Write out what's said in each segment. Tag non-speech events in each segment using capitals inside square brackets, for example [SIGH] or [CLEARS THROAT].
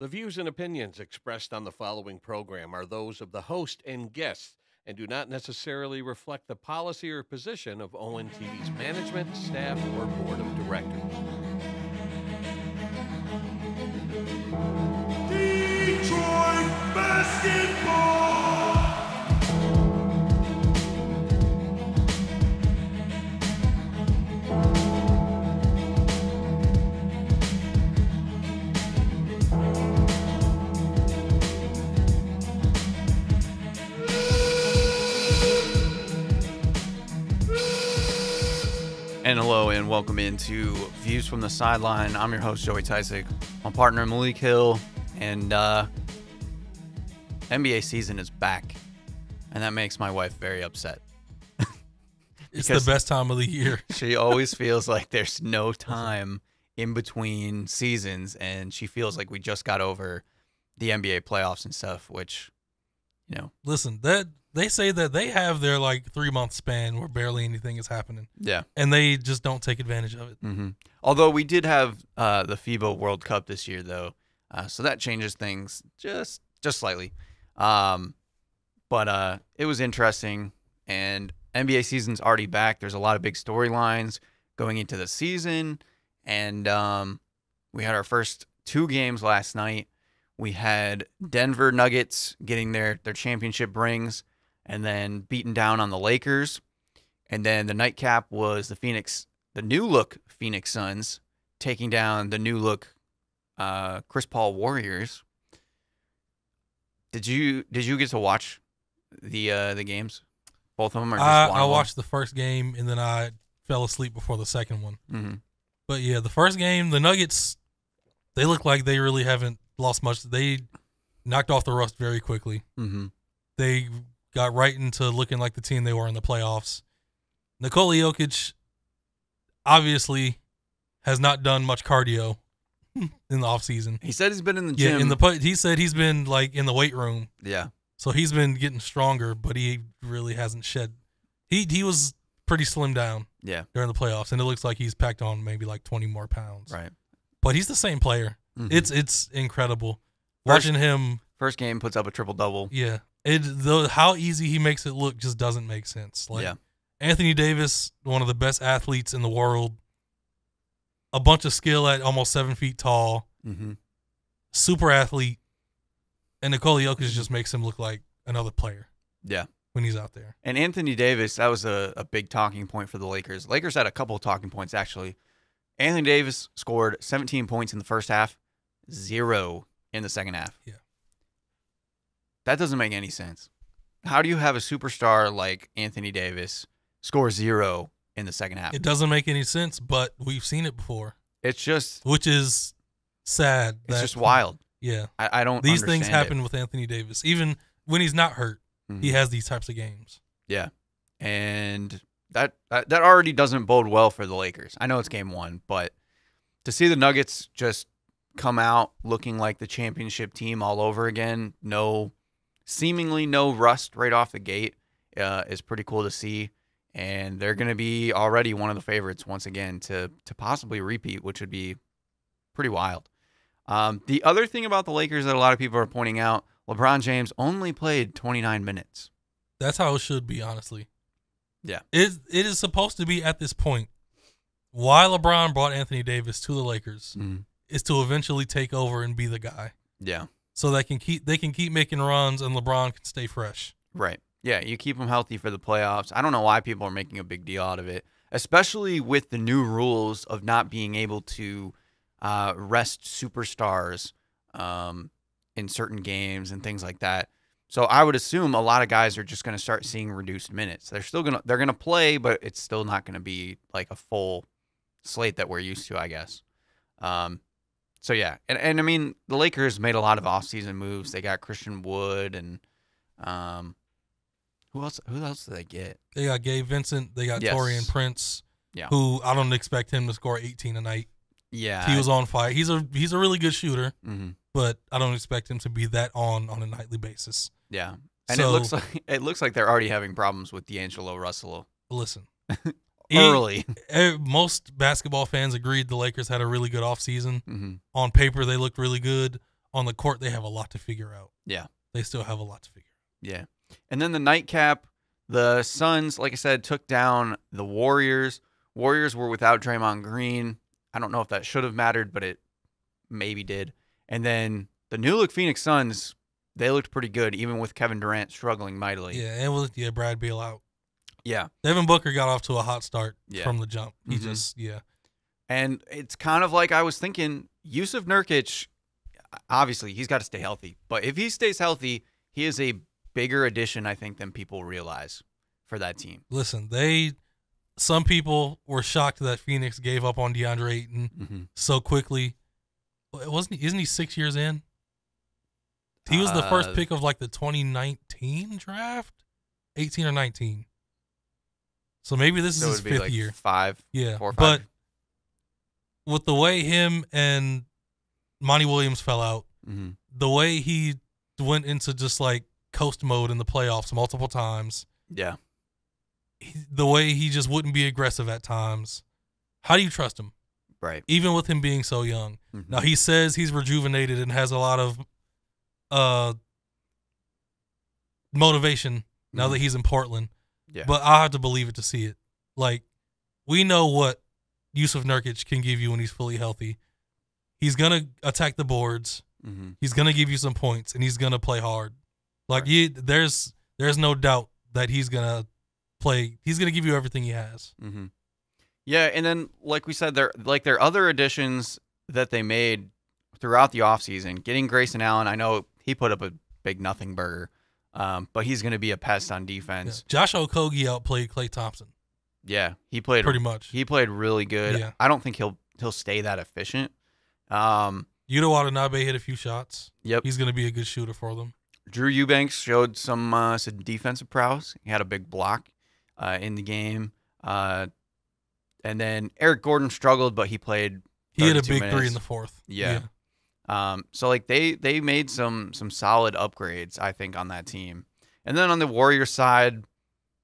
The views and opinions expressed on the following program are those of the host and guests and do not necessarily reflect the policy or position of ONTV's management, staff, or board of directors. Detroit basketball. And hello and welcome into Views from the Sideline. I'm your host, Joey Tysick. My partner, Malik Hill. And uh, NBA season is back. And that makes my wife very upset. [LAUGHS] It's the best time of the year. [LAUGHS] She always [LAUGHS] feels like there's no time in between seasons. And she feels like we just got over the NBA playoffs and stuff, which, you know, Listen, that they say that they have their like three month span where barely anything is happening, yeah. and they just don't take advantage of it. hmm Although we did have uh, the FIBA World Cup this year, though, uh, so that changes things just just slightly. Um, but uh, it was interesting, and NBA season's already back. There's a lot of big storylines going into the season, and um, we had our first two games last night. We had Denver Nuggets getting their their championship rings, and then beating down on the Lakers, and then the nightcap was the Phoenix the new look Phoenix Suns taking down the new look uh, Chris Paul Warriors. Did you did you get to watch the uh, the games? Both of them are just I, I watched the first game and then I fell asleep before the second one. Mhm. But yeah, the first game, the Nuggets, they look like they really haven't lost much. They knocked off the rust very quickly. Mhm. They got right into looking like the team they were in the playoffs. Nikola Jokic obviously has not done much cardio [LAUGHS] in the offseason. He said he's been in the Yeah, gym. in the he said he's been like in the weight room, yeah. so he's been getting stronger, but he really hasn't shed. He he was pretty slim down Yeah. during the playoffs, and it looks like he's packed on maybe like twenty more pounds. Right. But he's the same player. Mhm. It's it's incredible First- watching him. first game puts up a triple double. Yeah, it the how easy he makes it look just doesn't make sense. Like Yeah. Anthony Davis, one of the best athletes in the world, a bunch of skill at almost seven feet tall. Mm-hmm. super athlete, and Nikola Jokic just makes him look like another player Yeah. when he's out there. And Anthony Davis, that was a, a big talking point for the Lakers. Lakers had a couple of talking points actually. Anthony Davis scored 17 points in the first half, zero in the second half. Yeah. That doesn't make any sense. How do you have a superstar like Anthony Davis score zero in the second half? It doesn't make any sense, but we've seen it before, It's just which is sad. it's that- just wild. Yeah, I, I don't these things happen it. with Anthony Davis. Even when he's not hurt, he Mhm. has these types of games. Yeah. And that, that that already doesn't bode well for the Lakers. I know it's game 1, but to see the Nuggets just come out looking like the championship team all over again, no seemingly no rust right off the gate uh, is pretty cool to see and they're going to be already one of the favorites once again to to possibly repeat, which would be pretty wild. Um, the other thing about the Lakers that a lot of people are pointing out, LeBron James only played 29 minutes. That's how it should be, honestly. Yeah. It it is supposed to be at this point. Why LeBron brought Anthony Davis to the Lakers is to eventually take over and be the guy, Yeah. So they can keep they can keep making runs and LeBron can stay fresh. Right. Yeah, you keep them healthy for the playoffs. I don't know why people are making a big deal out of it, especially with the new rules of not being able to uh, rest superstars um, in certain games and things like that. So I would assume a lot of guys are just going to start seeing reduced minutes. They're still gonna they're gonna play, but it's still not going to be like a full slate that we're used to, I guess. Um, so yeah, and and I mean the Lakers made a lot of offseason moves. They got Christian Wood and um, who else? Who else did they get? They got Gabe Vincent, they got Yes. Taurean Prince, Yeah. who I don't expect him to score 18 a night. Yeah, he was on fire. He's a he's a really good shooter, hmm but I don't expect him to be that on on a nightly basis. Yeah, and it looks [LAUGHS] like it looks like they're already having problems with D'Angelo Russell Listen, [LAUGHS] early. [LAUGHS] eh, most basketball fans agreed the Lakers had a really good offseason. hmm On paper, they looked really good. on the court they have a lot to figure out. Yeah. They still have a lot to figure. Yeah. And then the nightcap, the Suns, like I said, took down the Warriors. Warriors were without Draymond Green. I don't know if that should have mattered, but it maybe did. And then the new look Phoenix Suns, they looked pretty good, even with Kevin Durant struggling mightily. Yeah, and with yeah, Brad Beal out. Yeah. Devin Booker got off to a hot start Yeah. from the jump. He Mhm. just yeah. And it's kind of like I was thinking, Yusuf Nurkic, obviously he's got to stay healthy. But if he stays healthy, he is a bigger addition, I think, than people realize for that team. Listen, they some people were shocked that Phoenix gave up on DeAndre Ayton Mm-hmm. so quickly. Wasn't he? Isn't he six years in? He was the first Uh, pick of like the 2019 draft, 18 or 19. So maybe this So is his be fifth like year. five, Yeah, four or but with the way him and Monty Williams fell out, Mm-hmm. the way he went into just like coast mode in the playoffs multiple times, Yeah. he- the way he just wouldn't be aggressive at times. How do you trust him, Right. even with him being so young? Mhm. Now he says he's rejuvenated and has a lot of uh motivation now that Mhm. he's in Portland. Yeah. But I'll have to believe it to see it. Like we know what Yusuf Nurkic can give you when he's fully healthy. He's gonna attack the boards. hmm He's gonna give you some points, and he's gonna play hard. Like Right. you, there's there's no doubt that he's gonna play. He's gonna give you everything he has. hmm Yeah, and then like we said, there like there are other additions that they made throughout the offseason. Getting Grayson Allen, I know he put up a big nothing burger, um, but he's going to be a pest on Yeah. defense. Josh Okogie outplayed Klay Thompson Yeah, he played pretty much. he played really good. Yeah. I don't think he'll he'll stay that efficient. Um, Yuta Watanabe hit a few shots. yep. He's gonna be a good shooter for them. Drew Eubanks showed some uh, some defensive prowess. He had a big block uh, in the game. Uh, and then Eric Gordon struggled, but he played. He hit a 32 big three in the fourth. Yeah. Um, so like they they made some some solid upgrades, I think, on that team. And then on the Warriors side,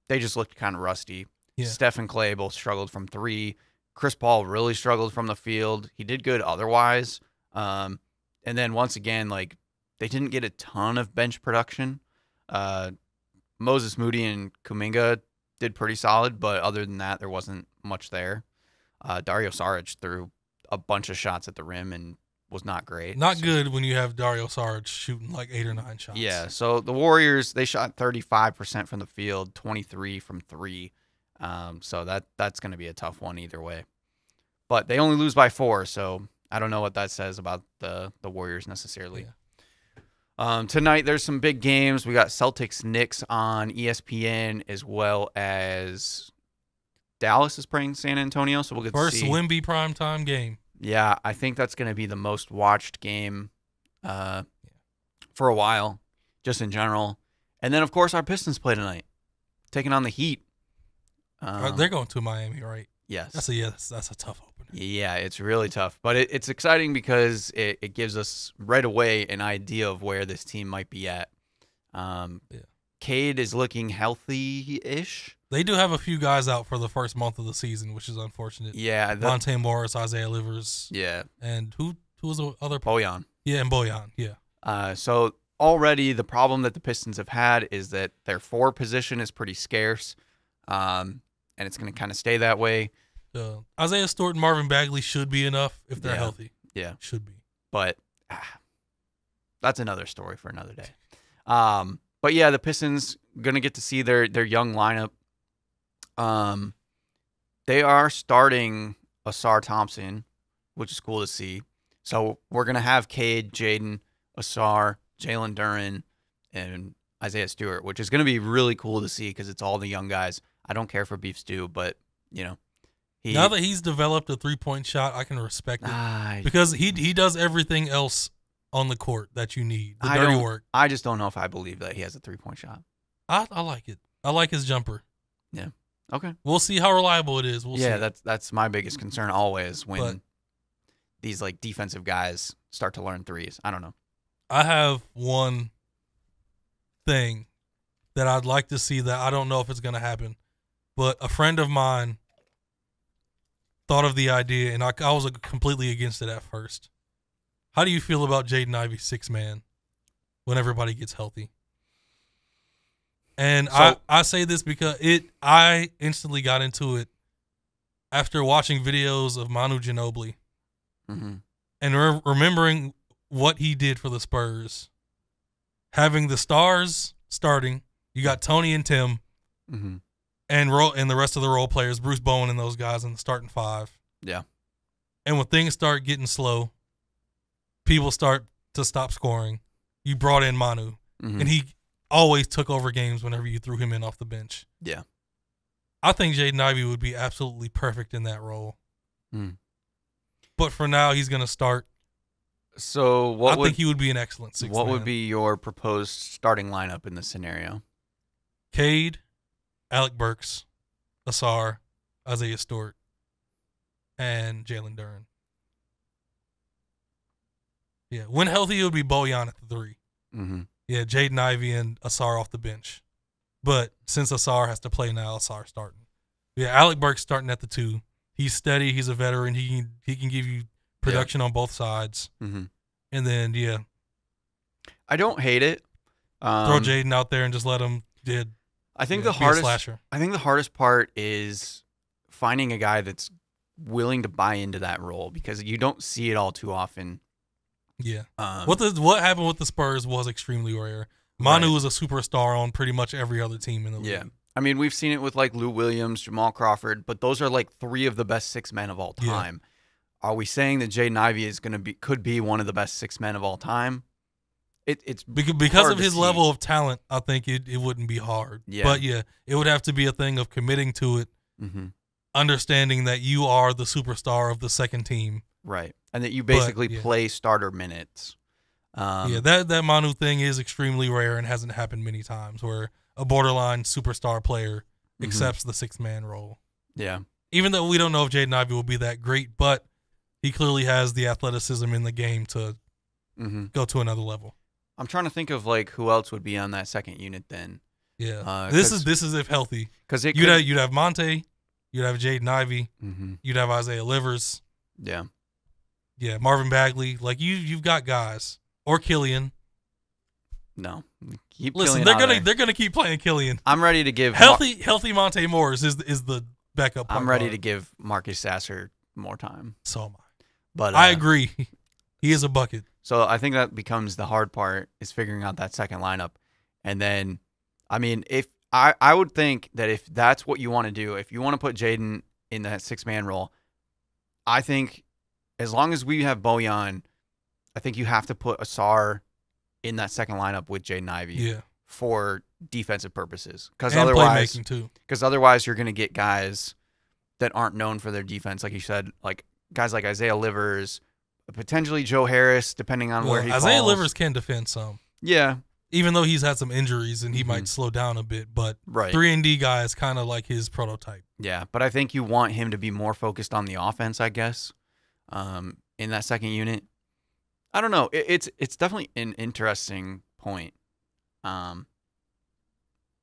they just looked kind of rusty. Yeah. Steph and Klay both struggled from three. Chris Paul really struggled from the field. He did good otherwise. Um, and then once again, like they didn't get a ton of bench production. Uh, Moses Moody and Kuminga did pretty solid, but other than that, there wasn't much there. Uh, Dario Saric threw a bunch of shots at the rim and was not great. Not So- good when you have Dario Saric shooting like eight or nine shots. Yeah. So the Warriors they shot 35% from the field, 23 from three. Um, so that that's going to be a tough one either way. But they only lose by four, so I don't know what that says about the the Warriors necessarily. Yeah. Um, tonight there's some big games. We got Celtics Knicks on ESPN as well as Dallas is playing San Antonio, so we'll get First to see. Wemby primetime game. Yeah, I think that's going to be the most watched game uh, for a while, just in general. And then, of course, our Pistons play tonight, taking on the Heat. Uh, Um, They're going to Miami, right? yes. That's a yeah. That's, that's a tough opener. yeah, it's really tough, but it, it's exciting because it, it gives us right away an idea of where this team might be at. Um, Yeah. Cade is looking healthy-ish. They do have a few guys out for the first month of the season, which is unfortunate. Yeah, the, Monte Morris, Isaiah Livers, yeah, and who who was the other? Bojan? Yeah, and Bojan. Yeah, Uh, so already the problem that the Pistons have had is that their four position is pretty scarce, um, and it's going to kind of stay that way. uh, Isaiah Stewart and Marvin Bagley should be enough if they're Yeah. healthy. Yeah, Should be. but ah, that's another story for another day. Um, but yeah, the Pistons going to get to see their their young lineup. Um, they are starting Ausar Thompson, which is cool to see. So we're gonna have Cade, Jaden, Ausar, Jalen Duren, and Isaiah Stewart, which is gonna be really cool to see because it's all the young guys. I don't care for Beef Stew, but you know, he now that he's developed a three point shot, I can respect it I, because he he does everything else on the court that you need. The I dirty work. I just don't know if I believe that he has a three point shot. I, I like it. I like his jumper. Yeah. Okay. We'll see how reliable it is. We'll yeah, see. that's that's my biggest concern always when But- these like defensive guys start to learn threes. I don't know. I have one thing that I'd like to see that I don't know if it's going to happen, but a friend of mine thought of the idea, and I, I was completely against it at first. How do you feel about Jaden Ivey six man when everybody gets healthy? And I, So- I say this because it I instantly got into it after watching videos of Manu Ginobili hmm and re- remembering what he did for the Spurs. Having the stars starting, you got Tony and Tim hmm and ro- and the rest of the role players, Bruce Bowen and those guys in the starting five. Yeah. And when things start getting slow, people start to stop scoring. You brought in Manu, hmm and he always took over games whenever you threw him in off the bench. Yeah. I think Jaden Ivey would be absolutely perfect in that role. Mm. But for now, he's going to start. So what I would think he would be an excellent six. what would be your proposed starting lineup in this scenario? Cade, Alec Burks, Ausar, Isaiah Stewart, and Jalen Duren. Yeah, when healthy, it would be Bojan at the three. hmm Yeah, Jaden Ivey and Ausar off the bench. But since Ausar has to play now, Ausar starting. Yeah, Alec Burks starting at the two. He's steady. He's a veteran. He can he can give you production on both sides. hmm And then yeah, I don't hate it. Um, throw Jaden out there and just let him did. I think yeah, the hardest slasher. I think the hardest part is finding a guy that's willing to buy into that role because you don't see it all too often. Yeah. Um, What the what happened with the Spurs was extremely rare. Manu Right. was a superstar on pretty much every other team in the league. Yeah. I mean, we've seen it with like Lou Williams, Jamal Crawford, but those are like three of the best six men of all Yeah. time. Are we saying that Jaden Ivey is going to be could be one of the best six men of all time? It, it's Because, because of his see. level of talent, I think it, it wouldn't be hard. Yeah. But yeah, it would have to be a thing of committing to it, hmm understanding that you are the superstar of the second team. right, and that you basically yeah. play starter minutes. Um, yeah, that that Manu thing is extremely rare and hasn't happened many times where a borderline superstar player Mhm. accepts the six man role. yeah, Even though we don't know if Jaden Ivey will be that great, but he clearly has the athleticism in the game to hmm go to another level. I'm trying to think of like who else would be on that second unit then, Yeah, Uh, this is this is if healthy. because You'd could, have you'd have Monte, you'd have Jaden Ivey, hmm you'd have Isaiah Livers, yeah, yeah, Marvin Bagley. Like you you've got guys or Killian. no, keep Listen, Killian they're gonna there. they're gonna keep playing Killian. I'm ready to give Mar- Healthy healthy Monte Morris is is the backup. I'm ready guard. to give Marcus Sasser more time, So am I. but I uh, agree. [LAUGHS] He is a bucket. So I think that becomes the hard part is figuring out that second lineup. And then I mean, if I I would think that if that's what you want to do, if you want to put Jaden in that six man role, I think as long as we have Bojan, I think you have to put Ausar in that second lineup with Jaden Ivey Yeah, for defensive purposes. Because otherwise, because otherwise you're going to get guys that aren't known for their defense, like you said, like guys like Isaiah Livers, potentially Joe Harris, depending on where Well, he Isaiah falls. Livers can defend some, Yeah, even though he's had some injuries and he Mhm. might slow down a bit. But right. three and D guy is kind of like his prototype. Yeah, but I think you want him to be more focused on the offense, I guess, um, in that second unit. I don't know. It, it's it's definitely an interesting point. Um,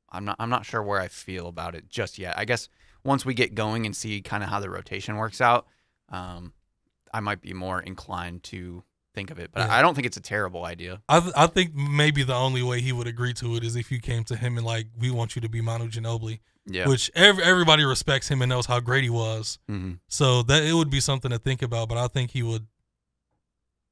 I'm not I'm not sure where I feel about it just yet. I guess once we get going and see kind of how the rotation works out, um, I might be more inclined to think of it. But Yeah. I don't think it's a terrible idea. I th- I think maybe the only way he would agree to it is if you came to him and like, we want you to be Manu Ginobili, Yeah. which ev- everybody respects him and knows how great he was. hmm So that it would be something to think about. But I think he would.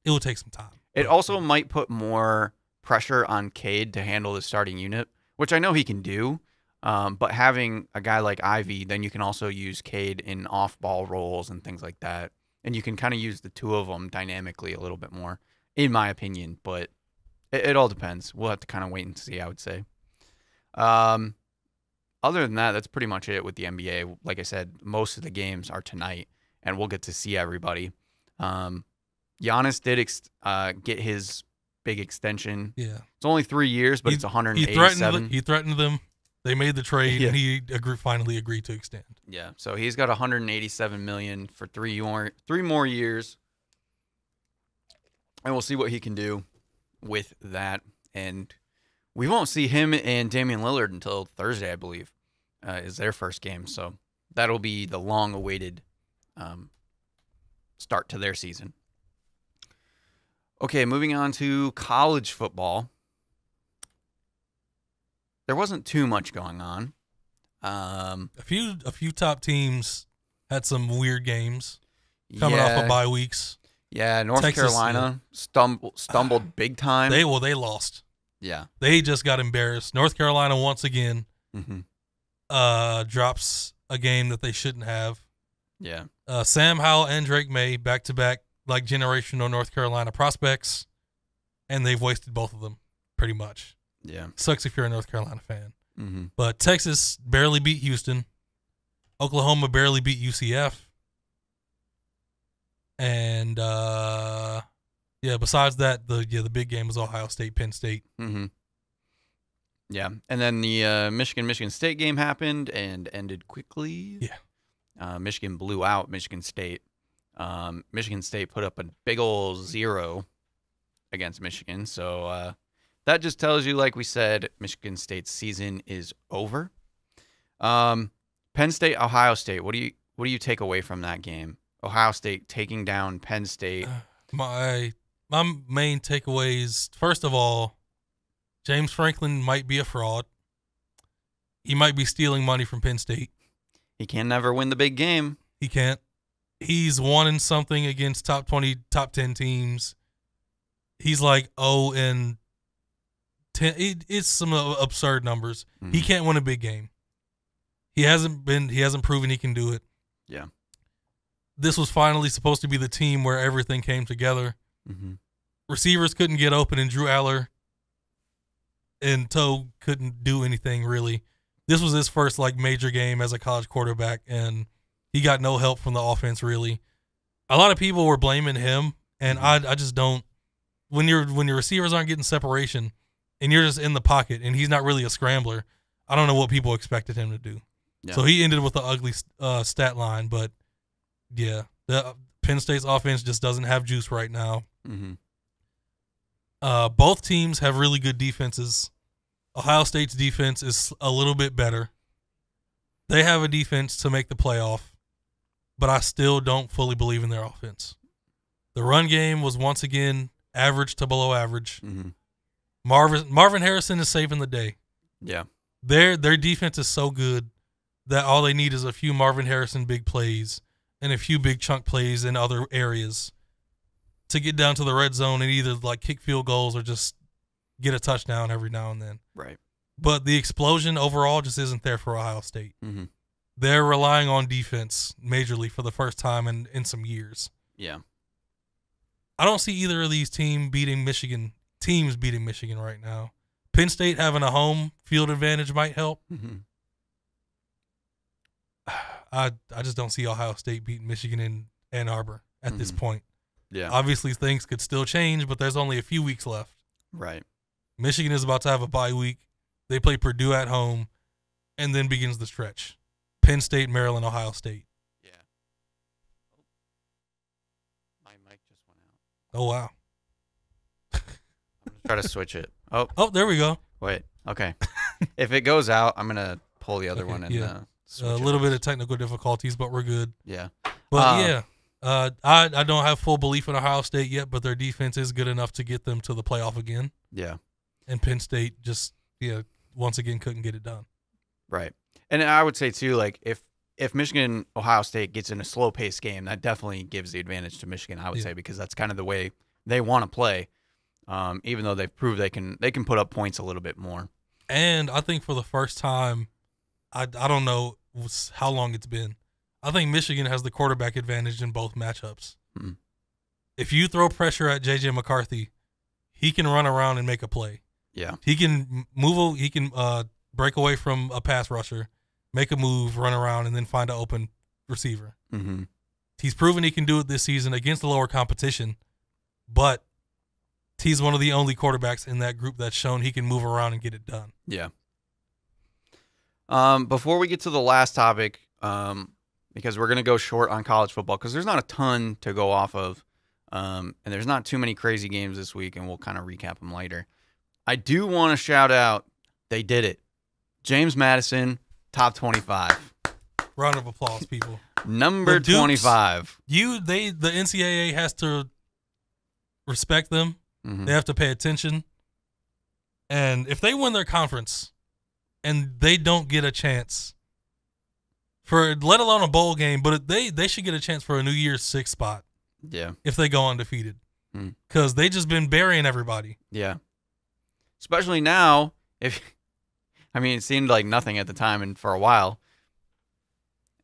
It would take some time. It also might put more pressure on Cade to handle the starting unit, which I know he can do. Um, but having a guy like Ivey, then you can also use Cade in off-ball roles and things like that, and you can kind of use the two of them dynamically a little bit more, in my opinion. But it, it all depends. We'll have to kind of wait and see. I would say. Um, other than that, that's pretty much it with the NBA. Like I said, most of the games are tonight, and we'll get to see everybody. Um, Giannis did ex- uh, get his big extension. yeah, It's only three years, but He- it's he 187. threatened. He threatened them. They made the trade, Yeah. and he agree, finally agreed to extend. yeah, so he's got 187 million for three more three more years, and we'll see what he can do with that. And we won't see him and Damian Lillard until Thursday, I believe, uh, is their first game. So that'll be the long-awaited um, start to their season. Okay, moving on to college football. There wasn't too much going on. Um, A few a few top teams had some weird games coming yeah, off of bye weeks. Yeah, North Texas, Carolina stumbled stumbled [SIGHS] big time. They well they lost. yeah. They just got embarrassed. North Carolina once again hmm uh drops a game that they shouldn't have. Yeah. Uh, Sam Howell and Drake Maye back to back like generational North Carolina prospects, and they've wasted both of them pretty much. Yeah. Sucks if you're a North Carolina fan. hmm But Texas barely beat Houston. Oklahoma barely beat UCF. And uh yeah, besides that, the yeah, the big game was Ohio State, Penn State. hmm Yeah, and then the uh, Michigan Michigan State game happened and ended quickly. Yeah. uh, Michigan blew out Michigan State. Um, Michigan State put up a big old zero against Michigan, so uh, that just tells you, like we said, Michigan State's season is over. Um, Penn State, Ohio State. What do you what do you take away from that game? Ohio State taking down Penn State. My my main takeaways, first of all, James Franklin might be a fraud. He might be stealing money from Penn State. He can never win the big game. He can't. He's won in something against top 20, top 10 teams. He's like, oh, and 10. It, it's some absurd numbers. He Mhm. can't win a big game. He hasn't been, he hasn't proven he can do it. Yeah. This was finally supposed to be the team where everything came together. hmm Receivers couldn't get open, and Drew Allar and Toe couldn't do anything really. This was his first like major game as a college quarterback, and he got no help from the offense really. A lot of people were blaming him, and I I just don't. When your when your receivers aren't getting separation, and you're just in the pocket, and he's not really a scrambler, I don't know what people expected him to do. Yeah. So he ended with an ugly uh, stat line, but yeah, the Penn State's offense just doesn't have juice right now. hmm Uh, both teams have really good defenses. Ohio State's defense is a little bit better. They have a defense to make the playoff, but I still don't fully believe in their offense. The run game was once again average to below average. hmm Marvin Marvin Harrison is saving the day. Yeah. Their their defense is so good that all they need is a few Marvin Harrison big plays and a few big chunk plays in other areas to get down to the red zone and either like kick field goals or just get a touchdown every now and then. Right. But the explosion overall just isn't there for Ohio State. hmm They're relying on defense majorly for the first time in, in some years. Yeah. I don't see either of these team beating Michigan teams beating Michigan right now. Penn State having a home field advantage might help. hmm [SIGHS] I I just don't see Ohio State beating Michigan in Ann Arbor at this Mhm. point. Yeah. Obviously, things could still change, but there's only a few weeks left. right. Michigan is about to have a bye week. They play Purdue at home, and then begins the stretch. Penn State, Maryland, Ohio State. Yeah. My mic just went out. Oh wow! I'm gonna try to switch it. Oh, [LAUGHS] Oh, there we go. wait. Okay. if it goes out, I'm gonna pull the other Okay, one and yeah. uh, a little bit of technical difficulties, but we're good. Yeah. But Uh, yeah, uh, I I don't have full belief in Ohio State yet, but their defense is good enough to get them to the playoff again. Yeah. And Penn State just yeah once again couldn't get it done. Right. And I would say too, like if if Michigan Ohio State gets in a slow paced game, that definitely gives the advantage to Michigan. I would Yeah. say because that's kind of the way they want to play. Um, even though they've proved they can they can put up points a little bit more. And I think for the first time, I I don't know how long it's been. I think Michigan has the quarterback advantage in both matchups. Mhm. If you throw pressure at JJ McCarthy, he can run around and make a play. Yeah. He can move. He can uh, break away from a pass rusher, make a move, run around, and then find an open receiver. Mm-hmm. He's proven he can do it this season against the lower competition, but he's one of the only quarterbacks in that group that's shown he can move around and get it done. Yeah. Um, before we get to the last topic, um, because we're gonna go short on college football because there's not a ton to go off of, um, and there's not too many crazy games this week, and we'll kind of recap them later. I do want to shout out, they did it, James Madison, top 25, Round of applause, people. number Dukes. 25. You they the NCAA has to respect them. Mhm. They have to pay attention. And if they win their conference and they don't get a chance for let alone a bowl game, but they they should get a chance for a New Year's six spot Yeah. if they go undefeated. Hmm. Cuz they just been burying everybody. Yeah. Especially now, if [LAUGHS] I mean, it seemed like nothing at the time and for a while.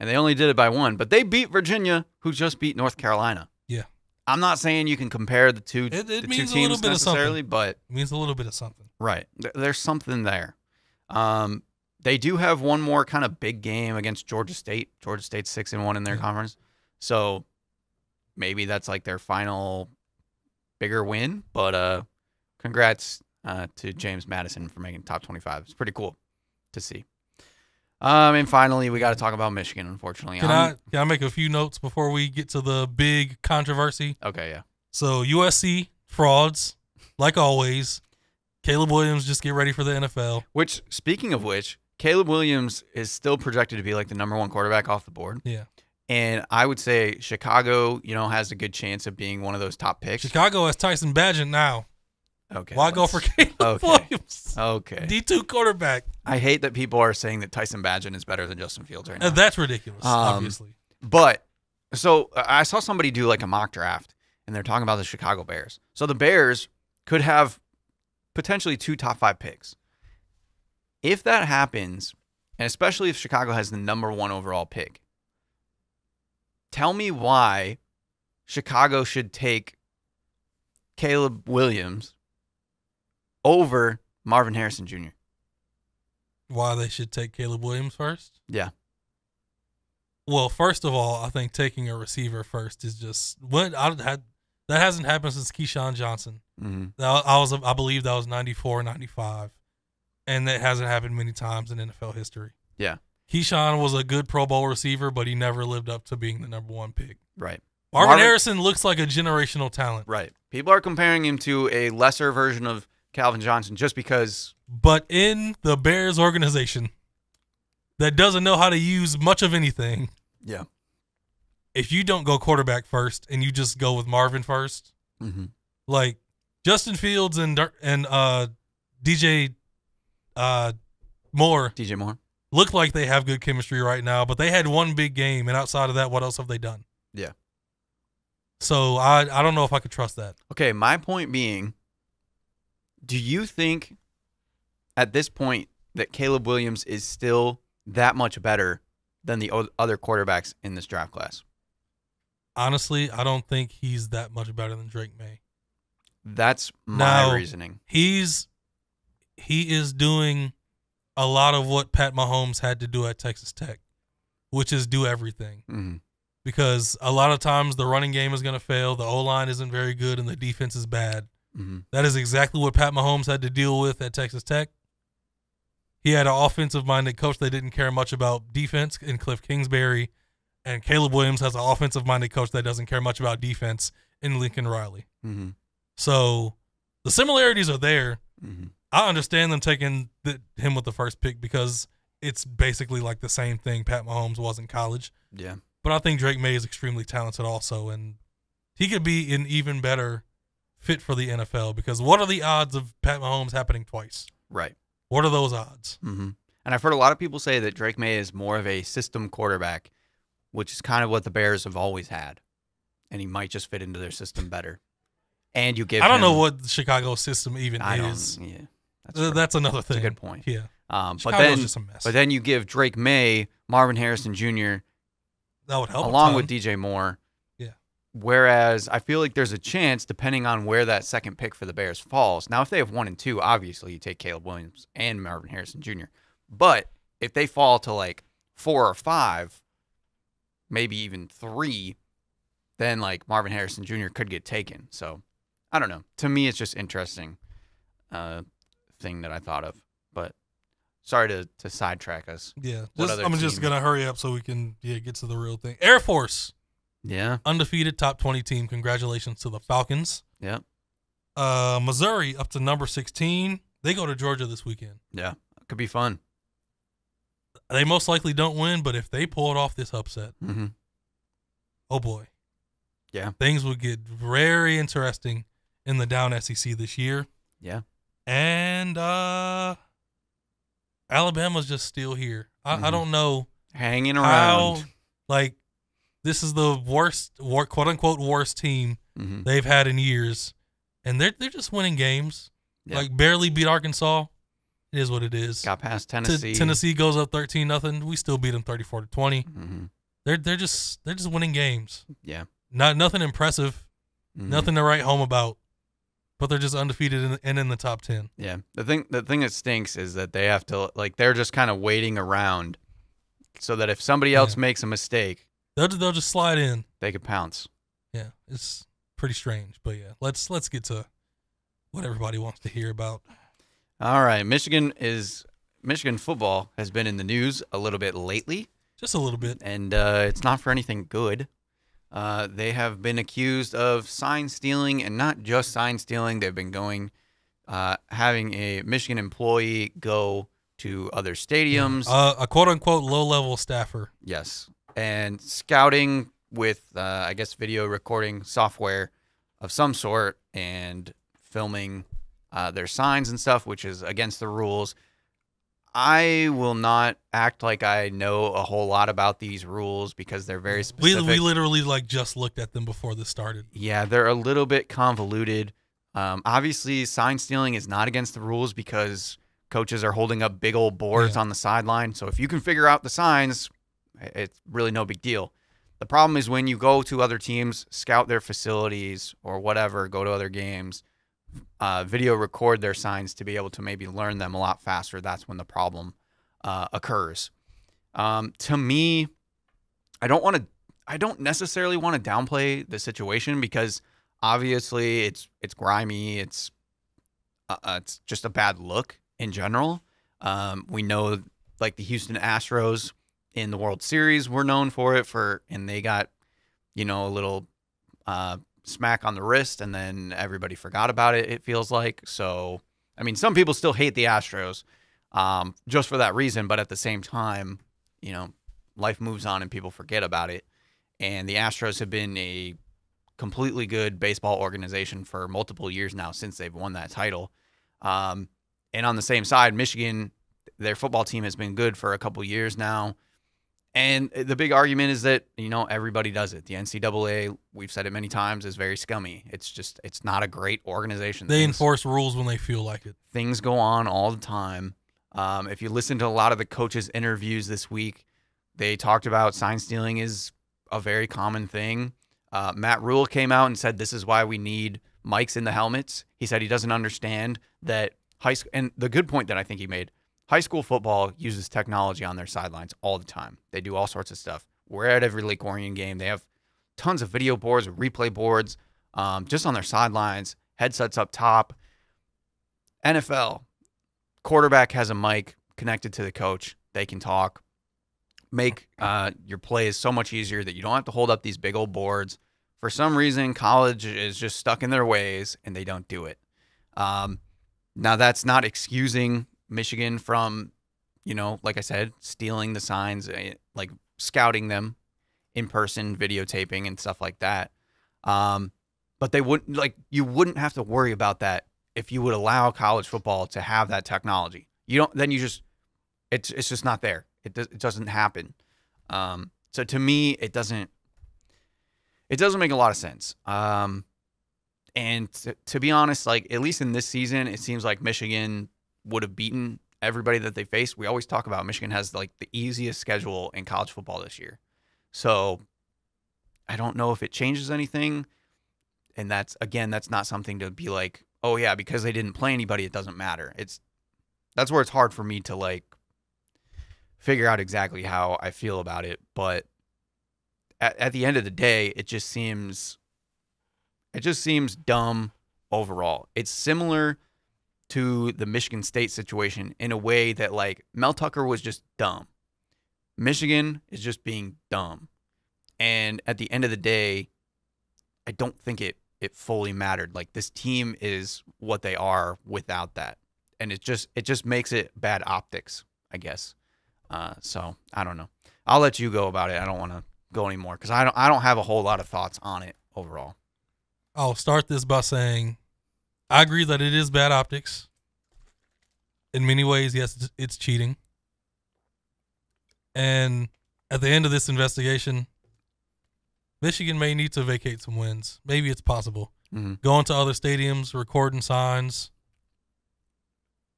And they only did it by one, but they beat Virginia, who just beat North Carolina. Yeah. I'm not saying you can compare the two, It- it the two means a teams little bit of something. necessarily, but It means a little bit of something. right, there's something there. Um, they do have one more kind of big game against Georgia State. Georgia State's six and one in their Yeah. conference, so maybe that's like their final bigger win. But uh, congrats uh, to James Madison for making top 25. It's pretty cool to see. Um, and finally, we got to talk about Michigan. Unfortunately, Can I'm- I can I make a few notes before we get to the big controversy? Okay, yeah, So USC frauds, like always. Caleb Williams just get ready for the NFL. Which, speaking of which, Caleb Williams is still projected to be like the number one quarterback off the board. Yeah. And I would say Chicago, you know, has a good chance of being one of those top picks. Chicago has Tyson Bagent now. Okay. Why go for Caleb [LAUGHS] okay. Williams? Okay. D two quarterback. I hate that people are saying that Tyson Bagent is better than Justin Fields right now. Uh, that's ridiculous. Um, obviously, But so I saw somebody do like a mock draft and they're talking about the Chicago Bears. So the Bears could have potentially two top five picks. If that happens, and especially if Chicago has the number one overall pick, tell me why Chicago should take Caleb Williams over Marvin Harrison Jr. why they should take Caleb Williams first? Yeah. Well, first of all, I think taking a receiver first is just what I had. That hasn't happened since Keyshawn Johnson. Mm-hmm. That- I was, I believe, that was 94, 95. And that hasn't happened many times in NFL history. Yeah. Keyshawn was a good Pro Bowl receiver, but he never lived up to being the number one pick. Right. Marvin, Marvin- Harrison looks like a generational talent, Right. People are comparing him to a lesser version of Calvin Johnson just because but in the Bears organization that doesn't know how to use much of anything, Yeah. if you don't go quarterback first and you just go with Marvin first, Mm-hmm. like Justin Fields and and uh, DJ uh, Moore DJ Moore. look like they have good chemistry right now, but they had one big game, and outside of that, what else have they done? Yeah. So I I don't know if I could trust that. Okay, my point being, do you think at this point that Caleb Williams is still that much better than the other quarterbacks in this draft class? Honestly, I don't think he's that much better than Drake Maye. That's my No. reasoning. He's he is doing a lot of what Pat Mahomes had to do at Texas Tech, which is do everything. hmm Because a lot of times the running game is going to fail, the O line isn't very good, and the defense is bad. hmm That is exactly what Pat Mahomes had to deal with at Texas Tech. He had an offensive minded coach that didn't care much about defense in Cliff Kingsbury. And Caleb Williams has an offensive minded coach that doesn't care much about defense in Lincoln Riley. hmm So the similarities are there. hmm I understand them taking the, him with the first pick because it's basically like the same thing Pat Mahomes was in college. Yeah. But I think Drake Maye is extremely talented also, and he could be an even better fit for the NFL because what are the odds of Pat Mahomes happening twice? Right. What are those odds? hmm And I've heard a lot of people say that Drake Maye is more of a system quarterback, which is kind of what the Bears have always had, and he might just fit into their system better. And you give I don't know what the Chicago system even I is. Yeah, that's, Uh. That's another That's a good point. Yeah, Um, but then, just a mess. but then you give Drake Maye, Marvin Harrison Jr. that would help along with DJ Moore. Yeah. Whereas I feel like there's a chance, depending on where that second pick for the Bears falls. Now, if they have one and two, obviously you take Caleb Williams and Marvin Harrison Jr. But if they fall to like four or five, maybe even three, then like Marvin Harrison Jr. could get taken. So I don't know. To me, it's just interesting uh, thing that I thought of. But sorry to, to sidetrack us. Yeah, just, I'm just gonna hurry up so we can yeah get to the real thing. Air Force Yeah. undefeated top 20 team. Congratulations to the Falcons. Yeah. Uh, Missouri up to number 16. They go to Georgia this weekend. Yeah. Could be fun. They most likely don't win, but if they pull it off this upset, Mm-hmm. oh boy. Yeah. Things would get very interesting in the down SEC this year. Yeah. And uh Alabama's just still here. I, I Mhm. don't know Hanging how around. like this is the worst war, quote unquote worst team Mhm. they've had in years. And they're they're just winning games. Yeah. Like barely beat Arkansas. It is what it is. Got past T- Tennessee. Tennessee goes up thirteen nothing. We still beat them thirty four to twenty. Mhm. They're they're just they're just winning games. Yeah. Not nothing impressive. Mhm. Nothing to write home about. But they're just undefeated in, and in the top ten. Yeah. The thing the thing that stinks is that they have to like they're just kind of waiting around so that if somebody else Yeah. makes a mistake, They'll they'll just slide in. they could pounce. Yeah, it's pretty strange. But yeah, let's let's get to what everybody wants to hear about. All right, Michigan is Michigan football has been in the news a little bit lately, Just a little bit. and uh, it's not for anything good. Uh, they have been accused of sign stealing, and not just sign stealing. They've been going, uh, having a Michigan employee go to other stadiums. Uh, a quote unquote low level staffer. Yes, and scouting with, uh, I guess, video recording software of some sort and filming uh, their signs and stuff, which is against the rules. I will not act like I know a whole lot about these rules because they're very We specific. we literally like just looked at them before this started. Yeah, they're a little bit convoluted. Um, obviously, sign stealing is not against the rules because coaches are holding up big old boards Yeah. on the sideline. So if you can figure out the signs, it's really no big deal. The problem is when you go to other teams, scout their facilities or whatever, go to other games, uh, video record their signs to be able to maybe learn them a lot faster. That's when the problem uh, occurs. Um, to me, I don't want to. I don't necessarily want to downplay the situation because obviously it's it's grimy. It's uh, uh, it's just a bad look in general. Um, we know like the Houston Astros in the World Series were known for it for, and they got you know a little uh, smack on the wrist, and then everybody forgot about it. It feels like so. I mean, some people still hate the Astros um, just for that reason, but at the same time, you know, life moves on and people forget about it. And the Astros have been a completely good baseball organization for multiple years now since they've won that title. Um, and on the same side, Michigan, their football team has been good for a couple years now. And the big argument is that, you know, everybody does it. The NCAA, we've said it many times, is very scummy. It's just, it's not a great organization. They Things- enforce rules when they feel like it. things go on all the time. Um, if you listen to a lot of the coaches' interviews this week, they talked about sign stealing is a very common thing. Uh, Matt Rhule came out and said this is why we need mics in the helmets. He said he doesn't understand that high school, and the good point that I think he made, high school football uses technology on their sidelines all the time. They do all sorts of stuff. We're at every Lake Orion game. They have tons of video boards, replay boards, um, just on their sidelines, headsets up top. NFL, quarterback has a mic connected to the coach. They can talk, make uh, your plays so much easier that you don't have to hold up these big old boards. For some reason, college is just stuck in their ways and they don't do it. Um, now, that's not excusing Michigan from, you know, like I said, stealing the signs, eh, like scouting them in person, videotaping, and stuff like that. Um, but they wouldn't like you wouldn't have to worry about that if you would allow college football to have that technology. You don't then you just it's it's just not there. It does it doesn't happen. Um, so to me, it doesn't it doesn't make a lot of sense. Um, and to, to be honest, like at least in this season, it seems like Michigan would have beaten mm. everybody that they faced. We always talk about Michigan has like the easiest schedule in college football this year. So I don't know if it changes anything. And that's again, that's not something to be like, oh yeah, because they didn't play anybody, it doesn't matter. It's that's where it's hard for me to like figure out exactly how I feel about it. But at, at the end of the day, it just seems it just seems dumb overall. It's similar to the Michigan State situation in a way that like Mel Tucker was just dumb. Michigan is just being dumb. And at the end of the day, I don't think it it fully mattered. Like this team is what they are without that. And it just it just makes it bad optics, I guess. Uh, so I don't know. I'll let you go about it. I don't want to go anymore because I don't I don't have a whole lot of thoughts on it overall. I'll start this by saying I agree that it is bad optics. In many ways, yes, it's- cheating. And at the end of this investigation, Michigan may need to vacate some wins. Maybe it's possible. Mhm. Going to other stadiums, recording signs.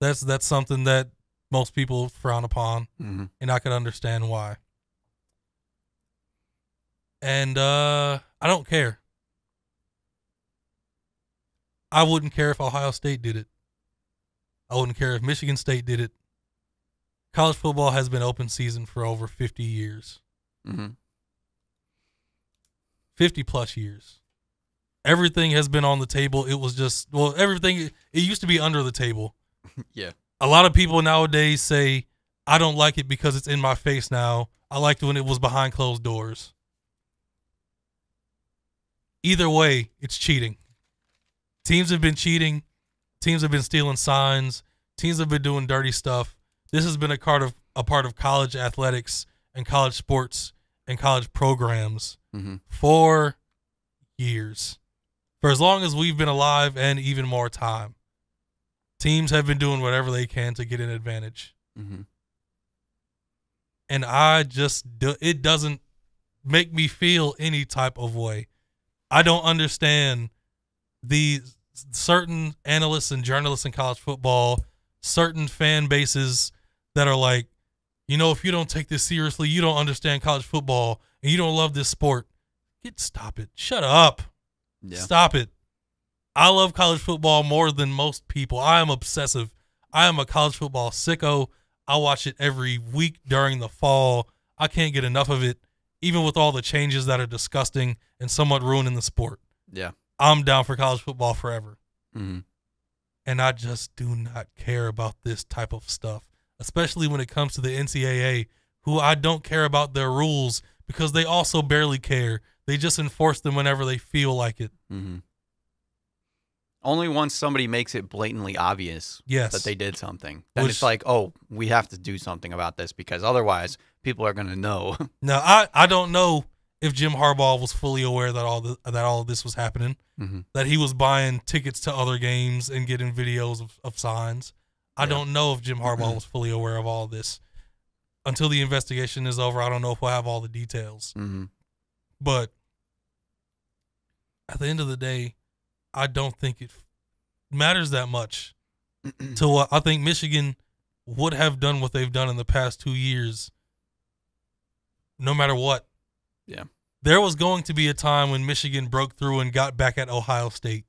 That's that's something that most people frown upon, Mhm. and I can understand why. And uh I don't care. I wouldn't care if Ohio State did it. I wouldn't care if Michigan State did it. College football has been open season for over 50 years. Mhm. 50 plus years. Everything has been on the table. It was just, well, everything, it used to be under the table. [LAUGHS] Yeah. A lot of people nowadays say, I don't like it because it's in my face now. I liked it when it was behind closed doors. Either way, it's cheating. Teams have been cheating. Teams have been stealing signs. Teams have been doing dirty stuff. This has been a part of a part of college athletics and college sports and college programs Mhm. for years. For as long as we've been alive and even more time. Teams have been doing whatever they can to get an advantage. Mhm. And I just do, it doesn't make me feel any type of way. I don't understand the certain analysts and journalists in college football, certain fan bases that are like, you know, if you don't take this seriously, you don't understand college football and you don't love this sport. Get stop it. Shut up. Yeah. Stop it. I love college football more than most people. I am obsessive. I am a college football sicko. I watch it every week during the fall. I can't get enough of it, even with all the changes that are disgusting and somewhat ruining the sport. Yeah. I'm down for college football forever. Mhm. And I just do not care about this type of stuff, especially when it comes to the NCAA, who I don't care about their rules because they also barely care. They just enforce them whenever they feel like it. Mhm. Only once somebody makes it blatantly obvious Yes. that they did something, then Which- it's like, oh, we have to do something about this because otherwise people are going to know. [LAUGHS] no, I, I don't know if Jim Harbaugh was fully aware that all the, that all of this was happening, Mhm. that he was buying tickets to other games and getting videos of, of signs. I Yeah. don't know if Jim Harbaugh was fully aware of all of this. Until the investigation is over, I don't know if we'll have all the details. Mhm. But at the end of the day, I don't think it matters that much [CLEARS THROAT] to what I think Michigan would have done what they've done in the past two years, no matter what. Yeah. There was going to be a time when Michigan broke through and got back at Ohio State.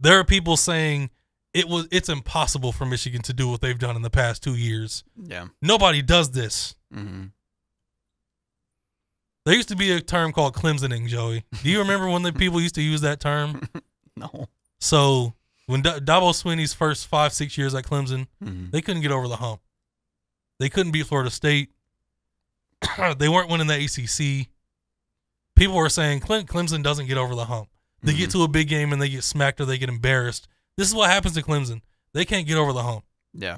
There are people saying it was it's impossible for Michigan to do what they've done in the past two years. Yeah. Nobody does this. Mhm. There used to be a term called Clemsoning, Joey. Do you remember when the [LAUGHS] people used to use that term? [LAUGHS] No. So when D- Dabo Swinney's first five, six years at Clemson, Mhm. they couldn't get over the hump. They couldn't beat Florida State. [COUGHS] they weren't winning the ACC. People were saying Cle- Clemson doesn't get over the hump. They get to a big game and they get smacked or they get embarrassed. This is what happens to Clemson. They can't get over the hump. Yeah.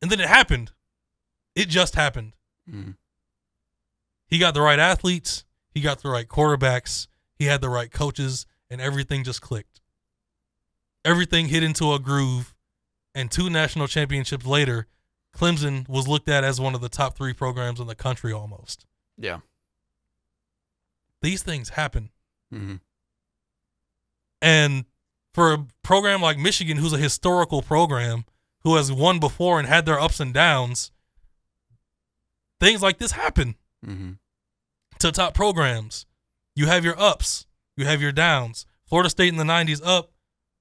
And then it happened. It just happened. Mhm. He got the right athletes, he got the right quarterbacks, he had the right coaches, and everything just clicked. Everything hit into a groove, and two national championships later, Clemson was looked at as one of the top three programs in the country almost. Yeah. These things happen. Mhm. And for a program like Michigan, who's a historical program, who has won before and had their ups and downs, things like this happen. Mhm. to top programs. You have your ups, you have your downs. Florida State in the 90s up,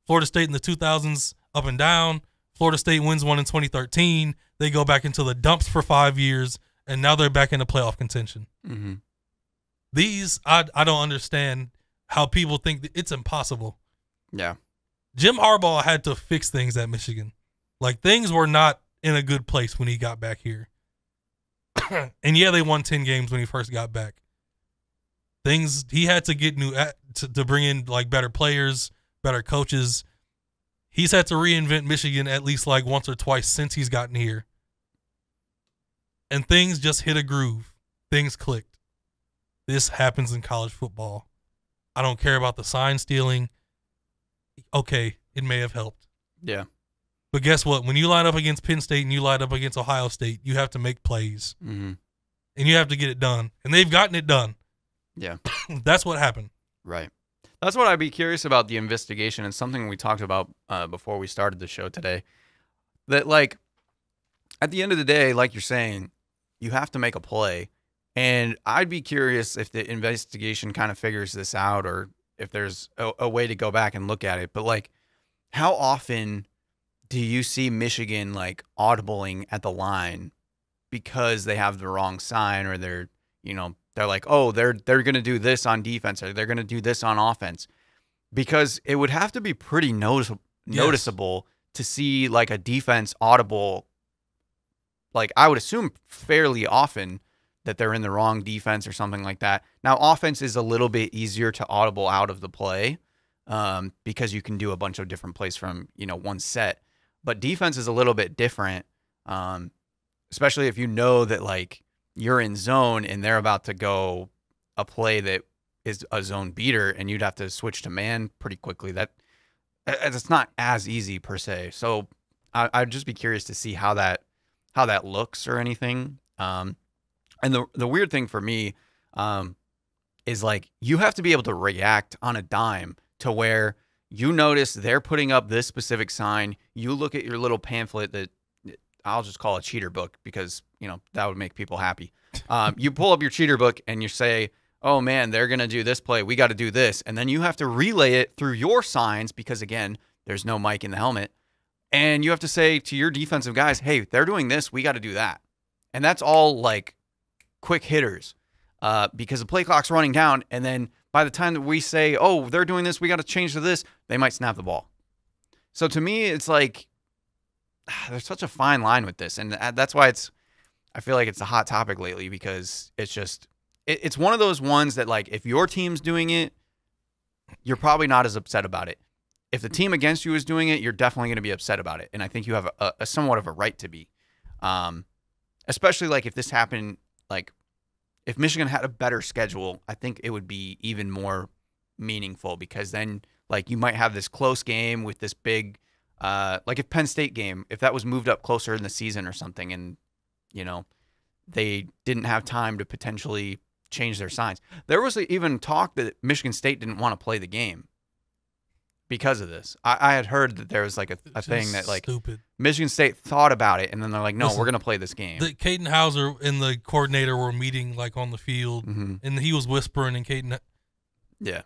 Florida State in the 2000s up and down. Florida State wins one in 2013. They go back into the dumps for five years, and now they're back into playoff contention. Mhm. These, I, I don't understand how people think it's impossible. Yeah. Jim Harbaugh had to fix things at Michigan. Like things were not in a good place when he got back here. [COUGHS] and yeah, they won 10 games when he first got back. Things he had to get new at, to, to bring in like better players, better coaches. He's had to reinvent Michigan at least like once or twice since he's gotten here. And things just hit a groove. Things clicked. This happens in college football. I don't care about the sign stealing. okay, it may have helped. Yeah. But guess what? When you line up against Penn State and you line up against Ohio State, you have to make plays Mm-hmm. and you have to get it done. And they've gotten it done. Yeah. [COUGHS] That's what happened. Right. That's what I'd be curious about the investigation and something we talked about uh, before we started the show today. That, like, at the end of the day, like you're saying, you have to make a play. And I'd be curious if the investigation kind of figures this out or if there's a, a way to go back and look at it. But, like, how often do you see Michigan, like, audibling at the line because they have the wrong sign or they're, you know, they're like, oh, they're they're gonna do this on defense or they're gonna do this on offense, because it would have to be pretty notice- Yes. noticeable to see like a defense audible. Like I would assume fairly often that they're in the wrong defense or something like that. Now offense is a little bit easier to audible out of the play um, because you can do a bunch of different plays from you know one set, but defense is a little bit different, um, especially if you know that like you're in zone and they're about to go a play that is a zone beater and you'd have to switch to man pretty quickly. That it's not as easy per se. So I, I'd just be curious to see how that how that looks or anything. Um, and the the weird thing for me um, is like you have to be able to react on a dime to where you notice they're putting up this specific sign. You look at your little pamphlet that I'll just call a cheater book because you know that would make people happy. Um, you pull up your cheater book and you say, "Oh man, they're gonna do this play. We got to do this," and then you have to relay it through your signs because again, there's no mic in the helmet, and you have to say to your defensive guys, "Hey, they're doing this. We got to do that," and that's all like quick hitters uh, because the play clock's running down, and then by the time that we say, "Oh, they're doing this. We got to change to this," they might snap the ball. So to me, it's like [SIGHS] there's such a fine line with this, and uh, that's why it's. I feel like it's a hot topic lately because it's just it, it's one of those ones that like if your team's doing it, you're probably not as upset about it. If the team against you is doing it, you're definitely going to be upset about it, and I think you have a, a somewhat of a right to be, um, especially like if this happened like if Michigan had a better schedule, I think it would be even more meaningful because then like you might have this close game with this big uh like if Penn State game, if that was moved up closer in the season or something and you know, they didn't have time to potentially change their signs. There was even talk that Michigan State didn't want to play the game because of this. I, I had heard that there was like a, a thing that like stupid. Michigan State thought about it and then they're like, no, Listen, we're going to play this game. The Caden Hauser and the coordinator were meeting like on the field, hmm and he was whispering, and Caden, Yeah,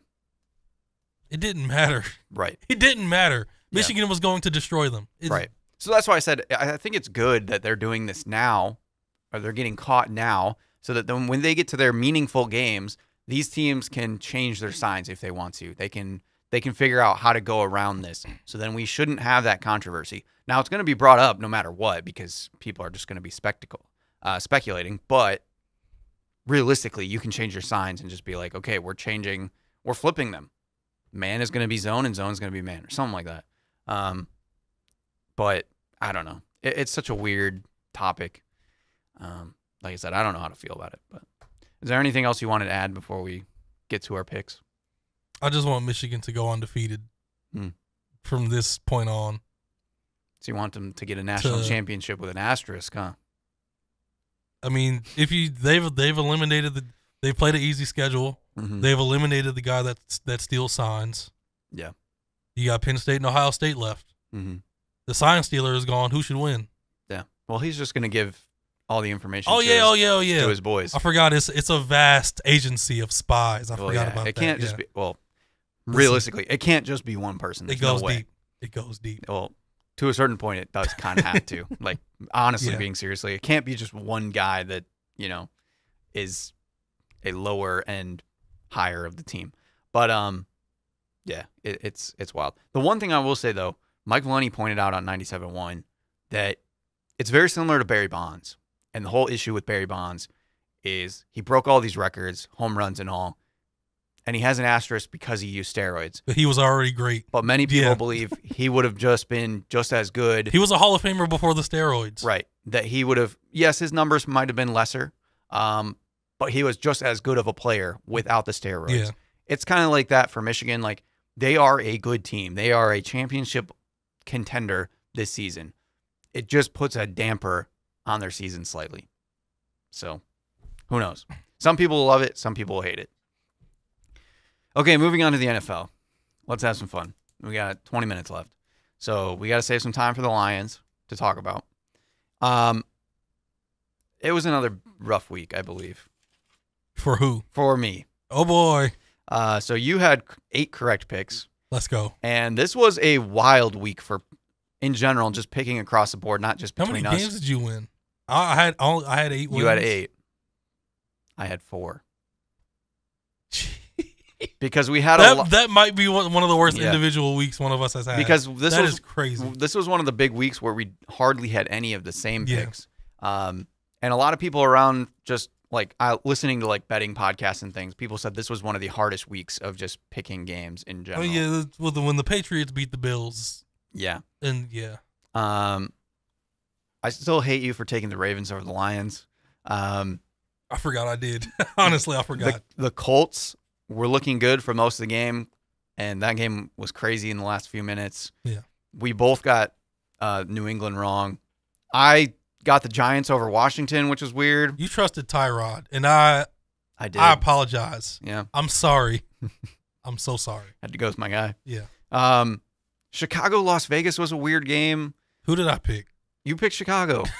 it didn't matter. right. [LAUGHS] It didn't matter. Yeah. Michigan was going to destroy them. It- Right. So that's why I said I I think it's good that they're doing this now, or they're getting caught now, so that then when they get to their meaningful games, these teams can change their signs if they want to. They can they can figure out how to go around this. So then we shouldn't have that controversy. Now it's going to be brought up no matter what because people are just going to be spectacle uh, speculating. But realistically, you can change your signs and just be like, okay, we're changing, we're flipping them. Man is going to be zone and zone is going to be man or something like that. Um, but I don't know. It, it's such a weird topic. Um, like I said, I don't know how to feel about it. But is there anything else you wanted to add before we get to our picks? I just want Michigan to go undefeated Hmm. from this point on. So you want them to get a national To- championship with an asterisk, huh? I mean, if you they've they've eliminated the they've played an easy schedule. Mm-hmm. They've eliminated the guy that that steals signs. Yeah. You got Penn State and Ohio State left. Mm-hmm. The sign stealer is gone. Who should win? Yeah. Well, he's just going to give all the information. Oh to yeah, his, oh yeah, oh yeah. To his boys. I forgot it's it's a vast agency of spies. I Well, forgot yeah, about it that. It can't just yeah. be well. Listen. realistically, it can't just be one person. It There's no goes way. deep. It goes deep. well to a certain point it does kind of have to [LAUGHS] like honestly Yeah. being seriously it can't be just one guy that you know is a lower end higher of the team but um yeah it, it's it's wild the one thing i will say though mike Maloney pointed out on 97.1 that it's very similar to barry bonds and the whole issue with barry bonds is he broke all these records home runs and all and he has an asterisk because he used steroids But he was already great. but many people Yeah. believe he would have just been just as good. He was a Hall of Famer before the steroids. right. That he would have, yes, his numbers might have been lesser, um, but he was just as good of a player without the steroids. Yeah. It's kind of like that for Michigan. Like They are a good team. They are a championship contender this season. It just puts a damper on their season slightly. So, who knows? Some people will love it, some people will hate it. Okay, moving on to the NFL. Let's have some fun. We got 20 minutes left. So, we got to save some time for the Lions to talk about. Um it was another rough week, I believe, For who? for me. Oh boy. Uh, so you had eight correct picks, Let's go. and this was a wild week for, in general, just picking across the board, not just How many between us. games did you win? I, I had all I had eight. you had eight. I had four [LAUGHS] because we had a that, lot. that might be one, one of the worst Yeah. individual weeks one of us has had. Because this That was is crazy. this was one of the big weeks where we hardly had any of the same Yeah. picks. Um, and a lot of people around just like I, listening to like betting podcasts and things, people said this was one of the hardest weeks of just picking games in general. Oh general. yeah, well, the, when the Patriots beat the Bills, yeah. and yeah, Um, I still hate you for taking the Ravens over the Lions. Um, I forgot I did. [LAUGHS] Honestly, I the, forgot. the Colts were looking good for most of the game, and that game was crazy in the last few minutes. Yeah. we both got uh, New England wrong. I got the Giants over Washington, which was weird. you trusted Tyrod, and I I did. I apologize. yeah, I'm sorry. [LAUGHS] I'm so sorry. had to go with my guy. Yeah. Um, Chicago Las Vegas was a weird game. Who did I pick? You picked Chicago. [LAUGHS]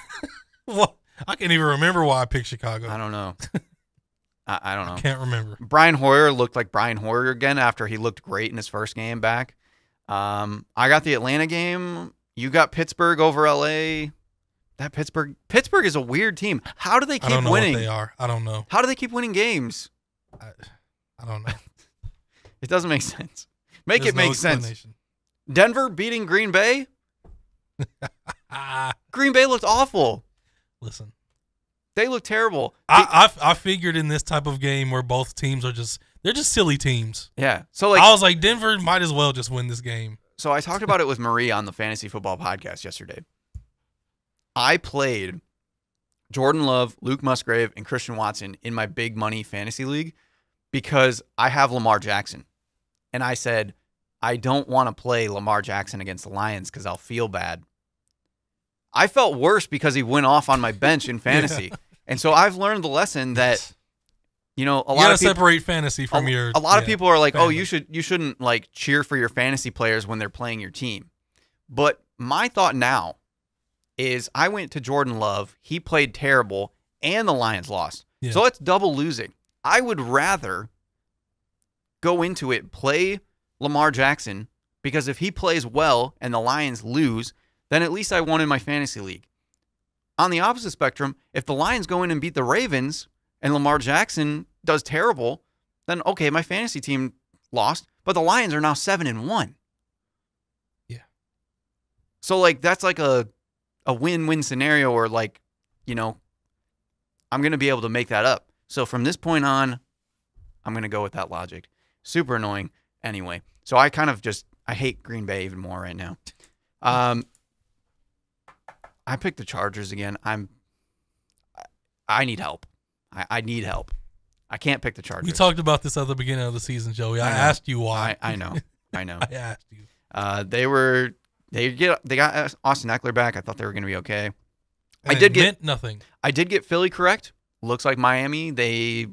Well, I can't even remember why I picked Chicago. I don't know. [LAUGHS] I, I don't know. I Can't remember. Brian Hoyer looked like Brian Hoyer again after he looked great in his first game back. Um, I got the Atlanta game. You got Pittsburgh over LA. That Pittsburgh Pittsburgh is a weird team. How do they I keep don't know winning? what they are. I don't know. How do they keep winning games? I, I don't know. [LAUGHS] It doesn't make sense. Make There's it no make sense. Denver beating Green Bay. [LAUGHS] Green Bay looked awful. listen. They look terrible. I, I I figured in this type of game where both teams are just they're just silly teams. yeah. So like I was like Denver might as well just win this game. So I talked about it with Marie on the fantasy football podcast yesterday. I played Jordan Love, Luke Musgrave, and Christian Watson in my big money fantasy league because I have Lamar Jackson. And I said, I don't want to play Lamar Jackson against the Lions because I'll feel bad. I felt worse because he went off on my bench in [LAUGHS] fantasy. And so I've learned the lesson that, you know, a you lot of people separate fantasy from a, your. a lot of people are like, "Oh, you should you shouldn't like cheer for your fantasy players when they're playing your team." But my thought now is I went to Jordan Love, he played terrible and the Lions lost. Yeah. So it's double losing. I would rather go into it play Lamar Jackson because if he plays well and the Lions lose, then at least I won in my fantasy league. On the opposite spectrum, if the Lions go in and beat the Ravens and Lamar Jackson does terrible, then okay, my fantasy team lost, but the Lions are now 7 and 1. Yeah. So like that's like a a win-win scenario where like, you know, I'm going to be able to make that up. So from this point on, I'm going to go with that logic. Super annoying anyway. So I kind of just I hate Green Bay even more right now. Um I picked the Chargers again. I'm I- I need help. I, I need help. I can't pick the Chargers. We talked about this at the beginning of the season, Joey. I, I asked you why. I, I know. I know. [LAUGHS] I asked you. Uh, they were they get they got Austin Ekeler back. I thought they were going to be okay. I did get- nothing. I did get Philly correct. Looks like Miami they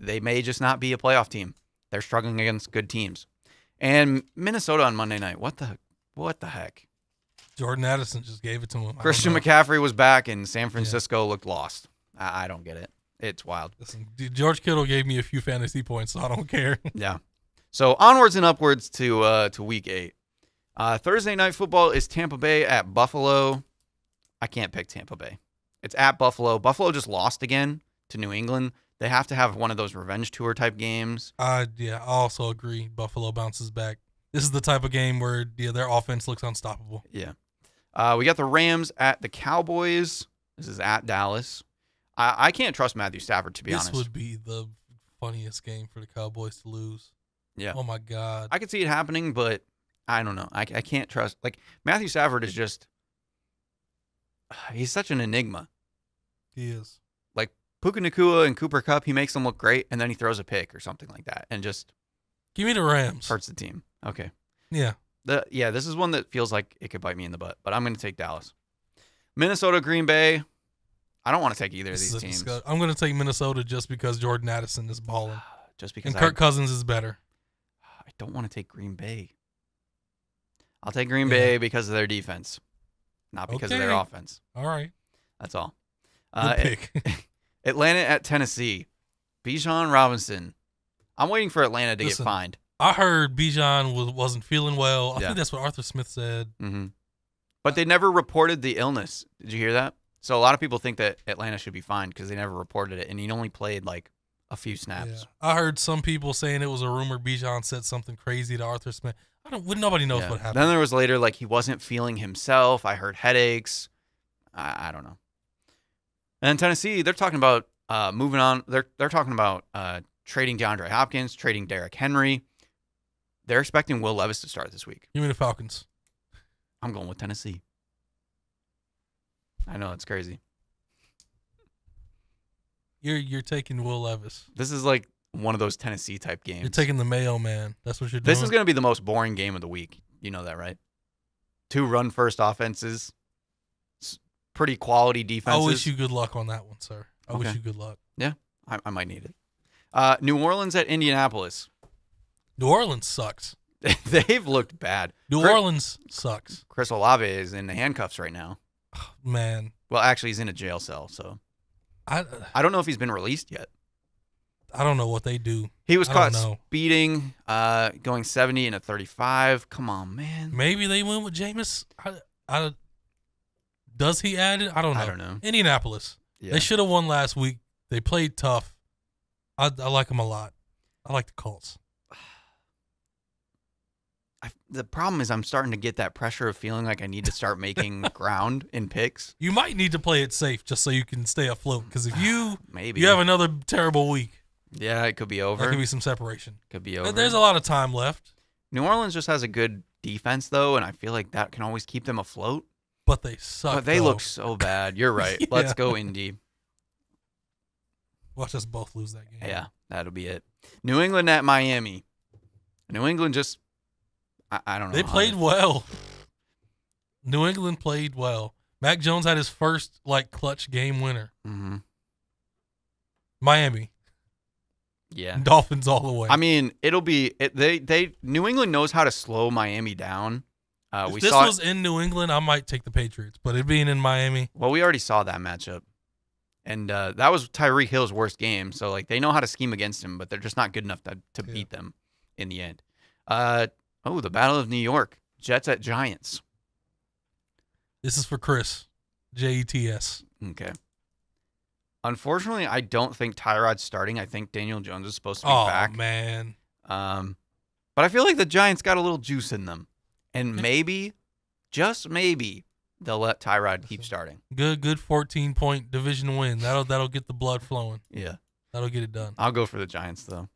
they- may just not be a playoff team. They're struggling against good teams. And Minnesota on Monday night. What the what the heck? Jordan Addison just gave it to him. Christian. McCaffrey was back and San Francisco looked lost. I, I don't get it. It's wild. Listen, dude, George Kittle gave me a few fantasy points, so I don't care. Yeah. So onwards and upwards to uh, to week eight. Uh, Thursday night football is Tampa Bay at Buffalo. I can't pick Tampa Bay. It's at Buffalo. Buffalo just lost again to New England. They have to have one of those revenge tour type games. I yeah, I also agree. Buffalo bounces back. This is the type of game where yeah, their offense looks unstoppable. Yeah. Uh, we got the Rams at the Cowboys. This is at Dallas. I, I can't trust Matthew Stafford to be this honest. This would be the funniest game for the Cowboys to lose. Yeah. Oh my god. I could see it happening, but I don't know. I, I can't trust. Like Matthew Stafford is just. [SIGHS] He's such an enigma. he is. Like Puka Nacua and Cooper Kupp, he makes them look great, and then he throws a pick or something like that, and just Give me the Rams. hurts the team. Okay. Yeah. The yeah, this is one that feels like it could bite me in the butt, but I'm going to take Dallas. Minnesota, Green Bay. I don't want to take either This of these teams I'm going to take Minnesota just because Jordan Addison is balling. [SIGHS] just because And I, Kirk Cousins is better. [SIGHS] I don't want to take Green Bay. I'll take Green Yeah. Bay because of their defense, not because of their offense. All right. That's all. Uh, pick. [LAUGHS] Atlanta at Tennessee. Bijan Robinson. I'm waiting for Atlanta to Listen. get fined. I heard Bijan was, wasn't feeling well. I Yeah. think that's what Arthur Smith said. hmm But they never reported the illness. Did you hear that? So a lot of people think that Atlanta should be fined because they never reported it, and he only played like a few snaps. Yeah. I heard some people saying it was a rumor Bijan said something crazy to Arthur Smith. I don't. well, Nobody knows Yeah. what happened. Then there was later like he wasn't feeling himself. I heard headaches. I, I don't know. And then Tennessee, they're talking about uh, moving on. They're they're talking about uh, trading DeAndre Hopkins, trading Derrick Henry. They're expecting Will Levis to start this week. You mean the Falcons. I'm going with Tennessee. I know it's crazy. You're you're taking Will Levis. This is like one of those Tennessee type games. You're taking the Mayo man. That's what you're doing. this is going to be the most boring game of the week. You know that, right? Two run first offenses, pretty quality defense. I wish you good luck on that one, sir. I wish you good luck. I, I might need it. Uh, New Orleans at Indianapolis. New Orleans sucks. [LAUGHS] They've looked bad. New Chris- Orleans sucks. Chris Olave is in the handcuffs right now. Man, Well, actually, he's in a jail cell, so I I don't know if he's been released yet. I don't know what they do. He was I caught speeding, uh, going 70 and a 35. Come on, man. Maybe they went with Jameis. I, I, does he add it? I don't know. I don't know. Indianapolis. Yeah. They should have won last week. They played tough. I, I like them a lot. I like the Colts. [SIGHS] I, the problem is I'm starting to get that pressure of feeling like I need to start making [LAUGHS] ground in picks. You might need to play it safe just so you can stay afloat. Because if [SIGHS] you Maybe. you have another terrible week, yeah, it could be over. there could be some separation. could be over. There's a lot of time left, New Orleans just has a good defense though, and I feel like that can always keep them afloat. but they suck. but they though. look so bad. You're [LAUGHS] right. Let's go Indy. Watch us both lose that game. Yeah, that'll be it. New England at Miami. New England just, I, I don't know. They played well. New England played well. Mac Jones had his first like clutch game winner. Mhm. Miami Yeah. Dolphins all the way. I mean, it'll be it, they they New England knows how to slow Miami down. Uh, if we this saw was in New England, I might take the Patriots. But it being in Miami, well, we already saw that matchup, and uh, that was Tyreek Hill's worst game. So like they know how to scheme against him, but they're just not good enough to to Yeah. beat them in the end. Uh oh, the Battle of New York, Jets at Giants. this is for Chris. J E T S. Okay. Unfortunately, I don't think Tyrod's starting. I think Daniel Jones is supposed to be back. Oh back. man, Um, but I feel like the Giants got a little juice in them, and maybe, just maybe, they'll let Tyrod keep starting. good good 14 point division win. That'll that'll get the blood flowing. Yeah, That'll get it done. I'll go for the Giants though.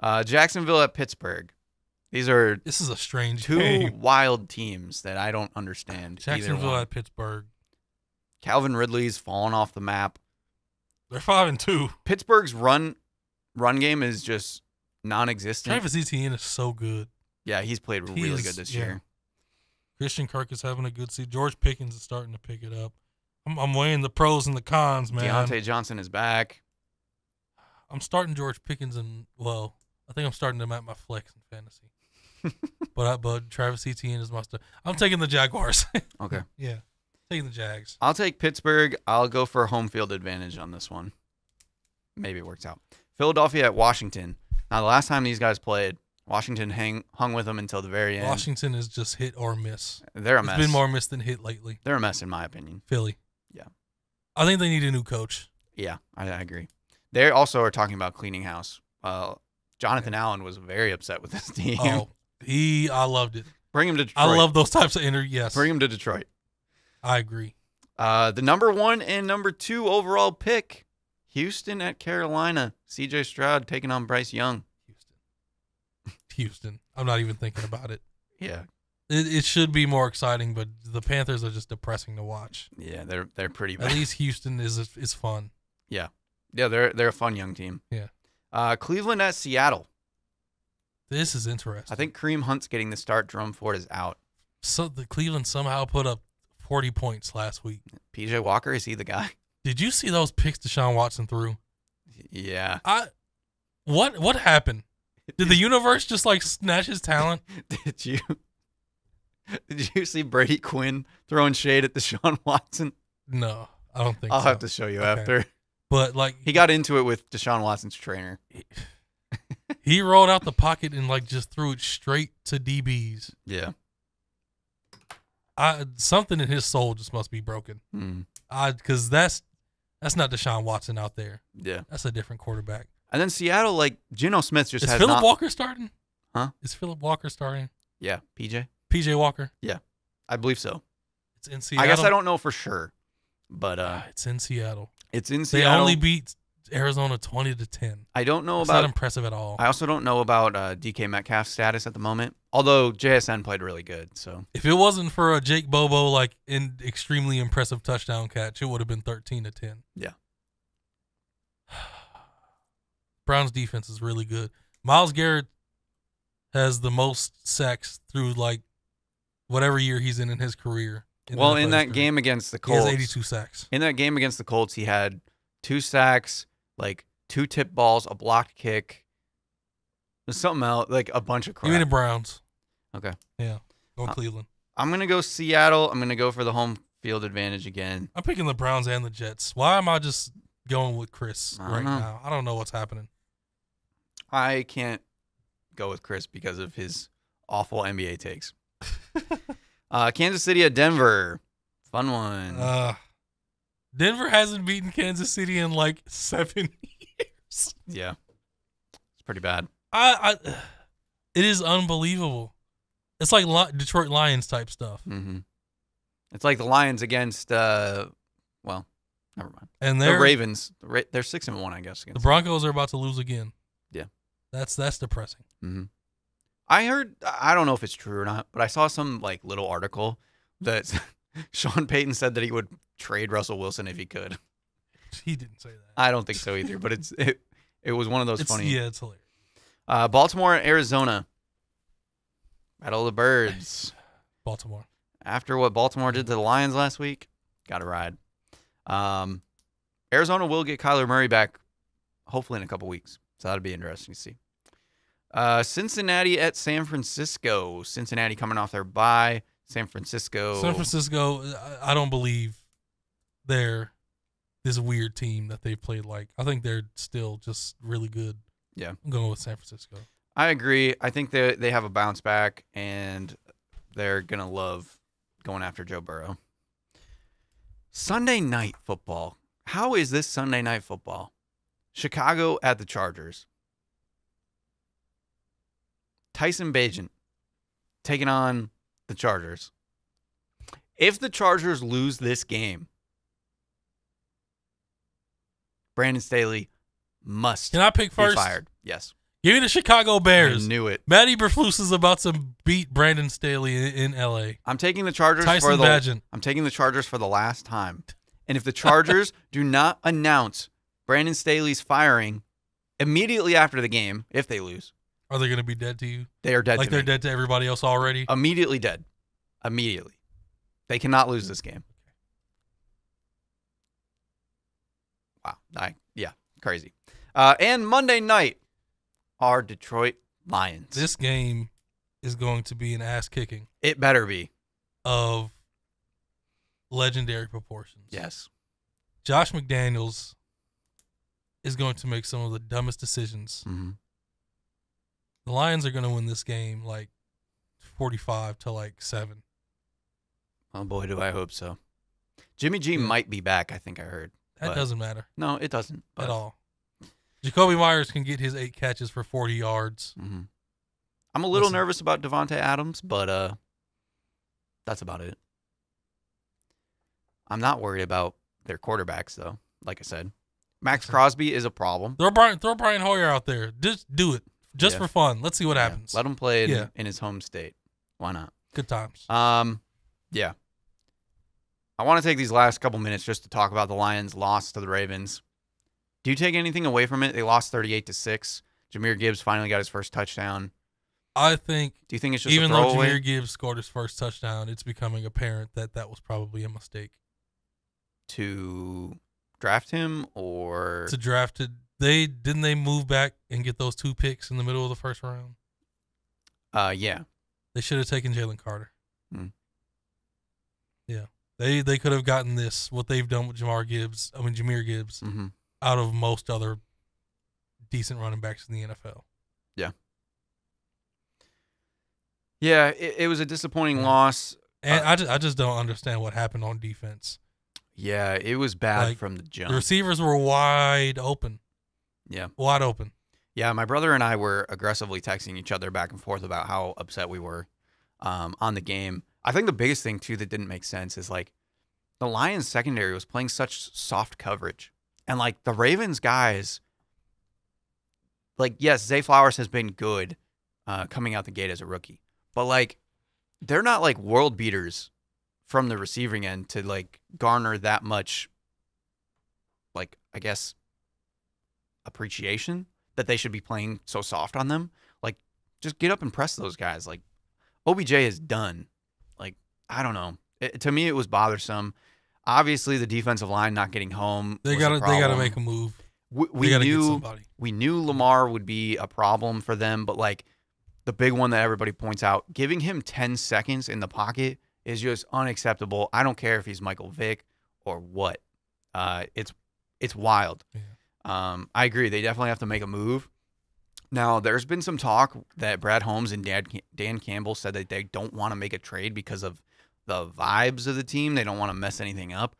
Uh, Jacksonville at Pittsburgh. These are This is a strange two game. wild teams that I don't understand. Jacksonville at Pittsburgh. Calvin Ridley's fallen off the map. They're five and two. Pittsburgh's run run game is just non-existent. Travis Etienne is so good. yeah, he's played He really is- good this yeah. year. Christian Kirk is having a good season. George Pickens is starting to pick it up. I'm, I'm weighing the pros and the cons, man. Diontae Johnson is back. I'm starting George Pickens and well, I think I'm starting him at my flex in fantasy. [LAUGHS] but I, but Travis Etienne is my star. I'm taking the Jaguars. [LAUGHS] Okay. yeah, taking the Jags. I'll take Pittsburgh. I'll go for home field advantage on this one. Maybe it works out. Philadelphia at Washington. Now, the last time these guys played, Washington hang, hung with them until the very end. Washington is just hit or miss. They're a It's mess. been more miss than hit lately. They're a mess, in my opinion. Philly. Yeah. I think they need a new coach. Yeah, I, I agree. They also are talking about cleaning house. Uh, Jonathan Allen was very upset with this [LAUGHS] team. Oh, he. I loved it. Bring him to Detroit. I love those types of inter. Yes, Bring him to Detroit. I agree. Uh, the number one and number two overall pick, Houston at Carolina. C.J. Stroud taking on Bryce Young. Houston. [LAUGHS] Houston. I'm not even thinking about it. Yeah, It, it should be more exciting, but the Panthers are just depressing to watch. yeah, they're they're pretty At bad. least Houston is is fun. Yeah. Yeah, they're they're a fun young team. Yeah. Uh, Cleveland at Seattle. This is interesting. I think Kareem Hunt's getting the start. Drum Ford is out. so. The Cleveland somehow put up 40 points last week. PJ Walker is he the guy? [LAUGHS] Did you see those picks Deshaun Watson threw? Yeah. I what what happened? Did the universe just like snatch his talent? [LAUGHS] Did you did you see Brady Quinn throwing shade at Deshaun [LAUGHS] Watson? No, I don't think I'll so. have to show you Okay. after. But like He got into it with Deshaun Watson's trainer. he rolled out the pocket and like just threw it straight to DBs. Yeah. I something in his soul just must be broken. Mm, I because that's that's not Deshaun Watson out there. yeah. That's a different quarterback. And then Seattle, like Geno Smith just Is has Philip not. Walker starting? Huh? Is Philip Walker starting? Yeah, PJ. PJ Walker. Yeah, I believe so. It's in Seattle. I guess I don't know for sure, but uh, Ah, It's in Seattle. it's in Seattle. They only beat Arizona twenty to ten. I don't know It's not about. impressive at all. I also don't know about uh, DK Metcalf's status at the moment. Although JSN played really good, so If it wasn't for a Jake Bobo like in extremely impressive touchdown catch, it would have been thirteen to ten. Yeah. [SIGHS] Browns defense is really good. Myles Garrett has the most sacks through like whatever year he's in in his career. well, in that history. game against the he has Colts, eighty-two sacks. in that game against the Colts, he had two sacks, like two tip balls, a blocked kick, something else, like a bunch of crap. Even the Browns. Okay. Yeah. Go Uh, Cleveland. I'm gonna go Seattle. I'm gonna go for the home field advantage again. I'm picking the Browns and the Jets. Why am I just going with Chris right know. now? I don't know what's happening. I can't go with Chris because of his awful NBA takes. [LAUGHS] uh, Kansas City at Denver, fun one. Uh, Denver hasn't beaten Kansas City in like seven [LAUGHS] years. yeah, it's pretty bad. I, I it is unbelievable. It's like Li- Detroit Lions type stuff, Mm-hmm. It's like the Lions against, uh, well, never mind. and The they're Ravens. the Ra- They're six and one, I guess. the. Broncos are about to lose again. Yeah. that's that's depressing. Mm-hmm. I heard. I don't know if it's true or not, but I saw some like little article that [LAUGHS] Sean Payton said that he would trade Russell Wilson if he could. He didn't say that. I don't think so either, but it's it. It was one of those It's, funny. yeah, it's hilarious. Uh, Baltimore, Arizona. Battle of the Birds. Baltimore. After what Baltimore did to the Lions last week, got to ride. Um, Arizona will get Kyler Murray back, hopefully in a couple weeks. So that'll be interesting to see. Uh, Cincinnati at San Francisco. Cincinnati coming off their bye. San Francisco. San Francisco. I, don't believe they're this weird team that they played like. I think they're still just really good. Yeah. I'm going with San Francisco. I agree. I think they they have a bounce back and they're gonna love going after Joe Burrow. Sunday night football. How is this Sunday night football? Chicago at the Chargers. Tyson Bagent taking on the Chargers. If the Chargers lose this game, Brandon Staley must Can I pick be first? fired. Yes. Give me the Chicago Bears. I knew it. Matt Eberflus is about to beat Brandon Staley in, in L.A. I'm taking the Chargers for Tyson the Bagent. I'm taking the Chargers for the last time. And if the Chargers [LAUGHS] do not announce Brandon Staley's firing immediately after the game, if they lose, Are they going to be dead to you? they are dead like to they're me. dead to everybody else already? Immediately dead. Immediately. They cannot lose this game. Wow. I, yeah, crazy. Uh, and Monday night are Detroit Lions. this game is going to be an ass kicking it better be. of legendary proportions. Yes. Josh McDaniels is going to make some of the dumbest decisions. hmm The Lions are going to win this game like 45 to like 7. Oh boy, do I hope so. Jimmy G Yeah. might be back, I think I heard. That doesn't matter No, it doesn't. at all. Jakobi Meyers can get his eight catches for 40 yards. hmm I'm a little Listen. nervous about Davante Adams, but uh, that's about it. I'm not worried about their quarterbacks though. Like I said, Maxx Crosby is a problem. Throw Brian, throw Brian Hoyer out there. Just do it. Just Yeah. for fun. Let's see what Yeah, happens. Let him play in, Yeah. in his home state. Why not? Good times. Um, yeah. I want to take these last couple minutes just to talk about the Lions' loss to the Ravens. Do you take anything away from it? They lost 38 to six. Jahmyr Gibbs finally got his first touchdown. I think Do you think it's just even though? Jahmyr Gibbs scored his first touchdown, it's becoming apparent that that was probably a mistake. to draft him or To drafted, they didn't they move back and get those two picks in the middle of the first round. uh yeah They should have taken Jalen Carter. Hmm. Yeah, they they could have gotten this what they've done with Jahmyr Gibbs. I mean Jahmyr Gibbs hmm out of most other decent running backs in the NFL. Yeah. Yeah it, it was a disappointing Yeah. loss And Uh, I just I just don't understand what happened on defense. yeah it was bad Like, from the jump The receivers were wide open, yeah. Wide open. yeah my brother and i were aggressively texting each other back and forth about how upset we were um, on the game. I think the biggest thing too that didn't make sense is like the lions secondary was playing such soft coverage. And like the ravens guys like yes zay flowers has been good uh, coming out the gate as a rookie. But like they're not like world beaters from the receiving end to like garner that much like i guess appreciation that they should be playing so soft on them like just get up and press those guys like obj is done like i don't know it, to me it was bothersome obviously the defensive line not getting home They gotta they gotta make a move. we, we knew we knew Lamar would be a problem for them, but like the big one that everybody points out, giving him 10 seconds in the pocket is just unacceptable. I don't care if he's Michael Vick or what. Uh, it's it's wild. Yeah. Um, I agree. They definitely have to make a move. Now, there's been some talk that Brad Holmes and Dan, Dan Campbell said that they don't want to make a trade because of the vibes of the team. They don't want to mess anything up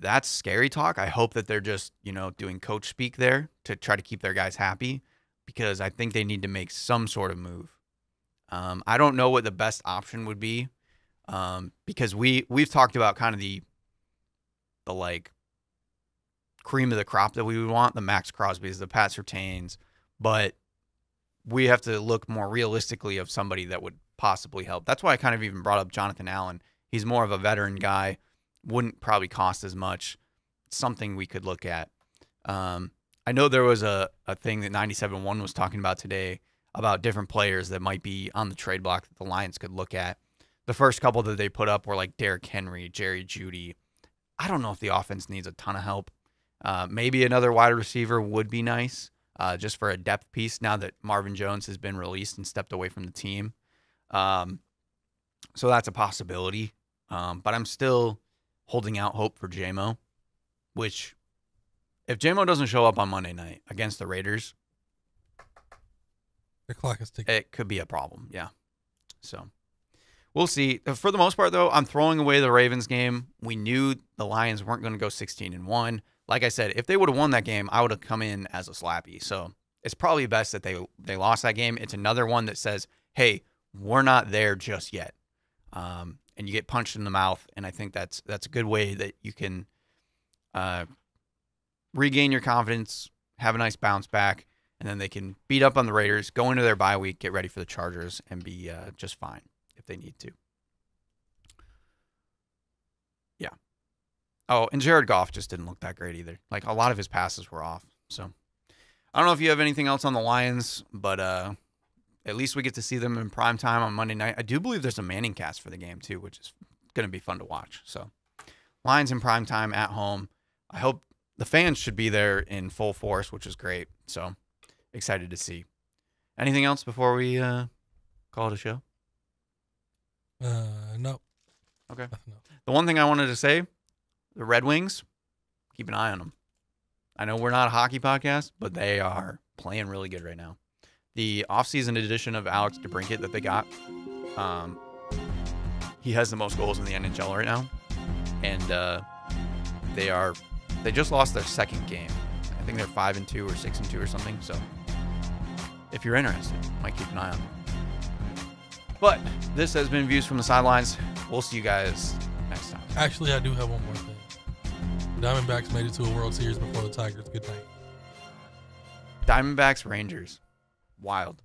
that's scary talk. I hope that they're just, you know, doing coach speak there to try to keep their guys happy because I think they need to make some sort of move. Um, I don't know what the best option would be um, because we we've talked about kind of the the like cream of the crop that we would want the Maxx Crosby's, the Pat Surtains, but we have to look more realistically of somebody that would possibly help. That's why I kind of even brought up Jonathan Allen. He's more of a veteran guy wouldn't probably cost as much. Something we could look at. Um, I know there was a, a thing that 97.1 was talking about today about different players that might be on the trade block that the Lions could look at. The first couple that they put up were like Derrick Henry, Jerry Jeudy. I don't know if the offense needs a ton of help. Uh, maybe another wide receiver would be nice uh, just for a depth piece now that Marvin Jones has been released and stepped away from the team. Um, so that's a possibility. Um, but I'm still holding out hope for JMO, which if JMO doesn't show up on Monday night against the Raiders, The clock is ticking. it could be a problem. Yeah. So we'll see. Uh, For the most part, though, I'm throwing away the Ravens game. We knew the Lions weren't going to go 16 and one. Like I said, if they would have won that game, I would have come in as a slappy. So it's probably best that they they lost that game. It's another one that says, "Hey, we're not there just yet," um, and you get punched in the mouth. And I think that's that's a good way that you can uh, regain your confidence, have a nice bounce back, and then they can beat up on the Raiders, go into their bye week, get ready for the Chargers, and be uh, just fine if they need to. Yeah. Oh, and Jared Goff just didn't look that great either. Like a lot of his passes were off. So I don't know if you have anything else on the Lions, but uh, at least we get to see them in prime time on Monday night. I do believe there's a Manning cast for the game too, which is going to be fun to watch. So Lions in prime time at home. I hope the fans should be there in full force, which is great. So excited to see. Anything else before we uh, call it a show? Uh, no. Okay. Else. The one thing I wanted to say, the Red Wings, keep an eye on them. I know we're not a hockey podcast, but they are playing really good right now. The offseason edition of Alex DeBrincat that they got, um, he has the most goals in the NHL right now, and uh, they are they just lost their second game. I think they're five and two or six and two or something. So, if you're interested, might keep an eye on them. But this has been views from the sidelines. We'll see you guys next time. Actually, I do have one more. Diamondbacks made it to a World Series before the Tigers. Good night. Diamondbacks Rangers. Wild.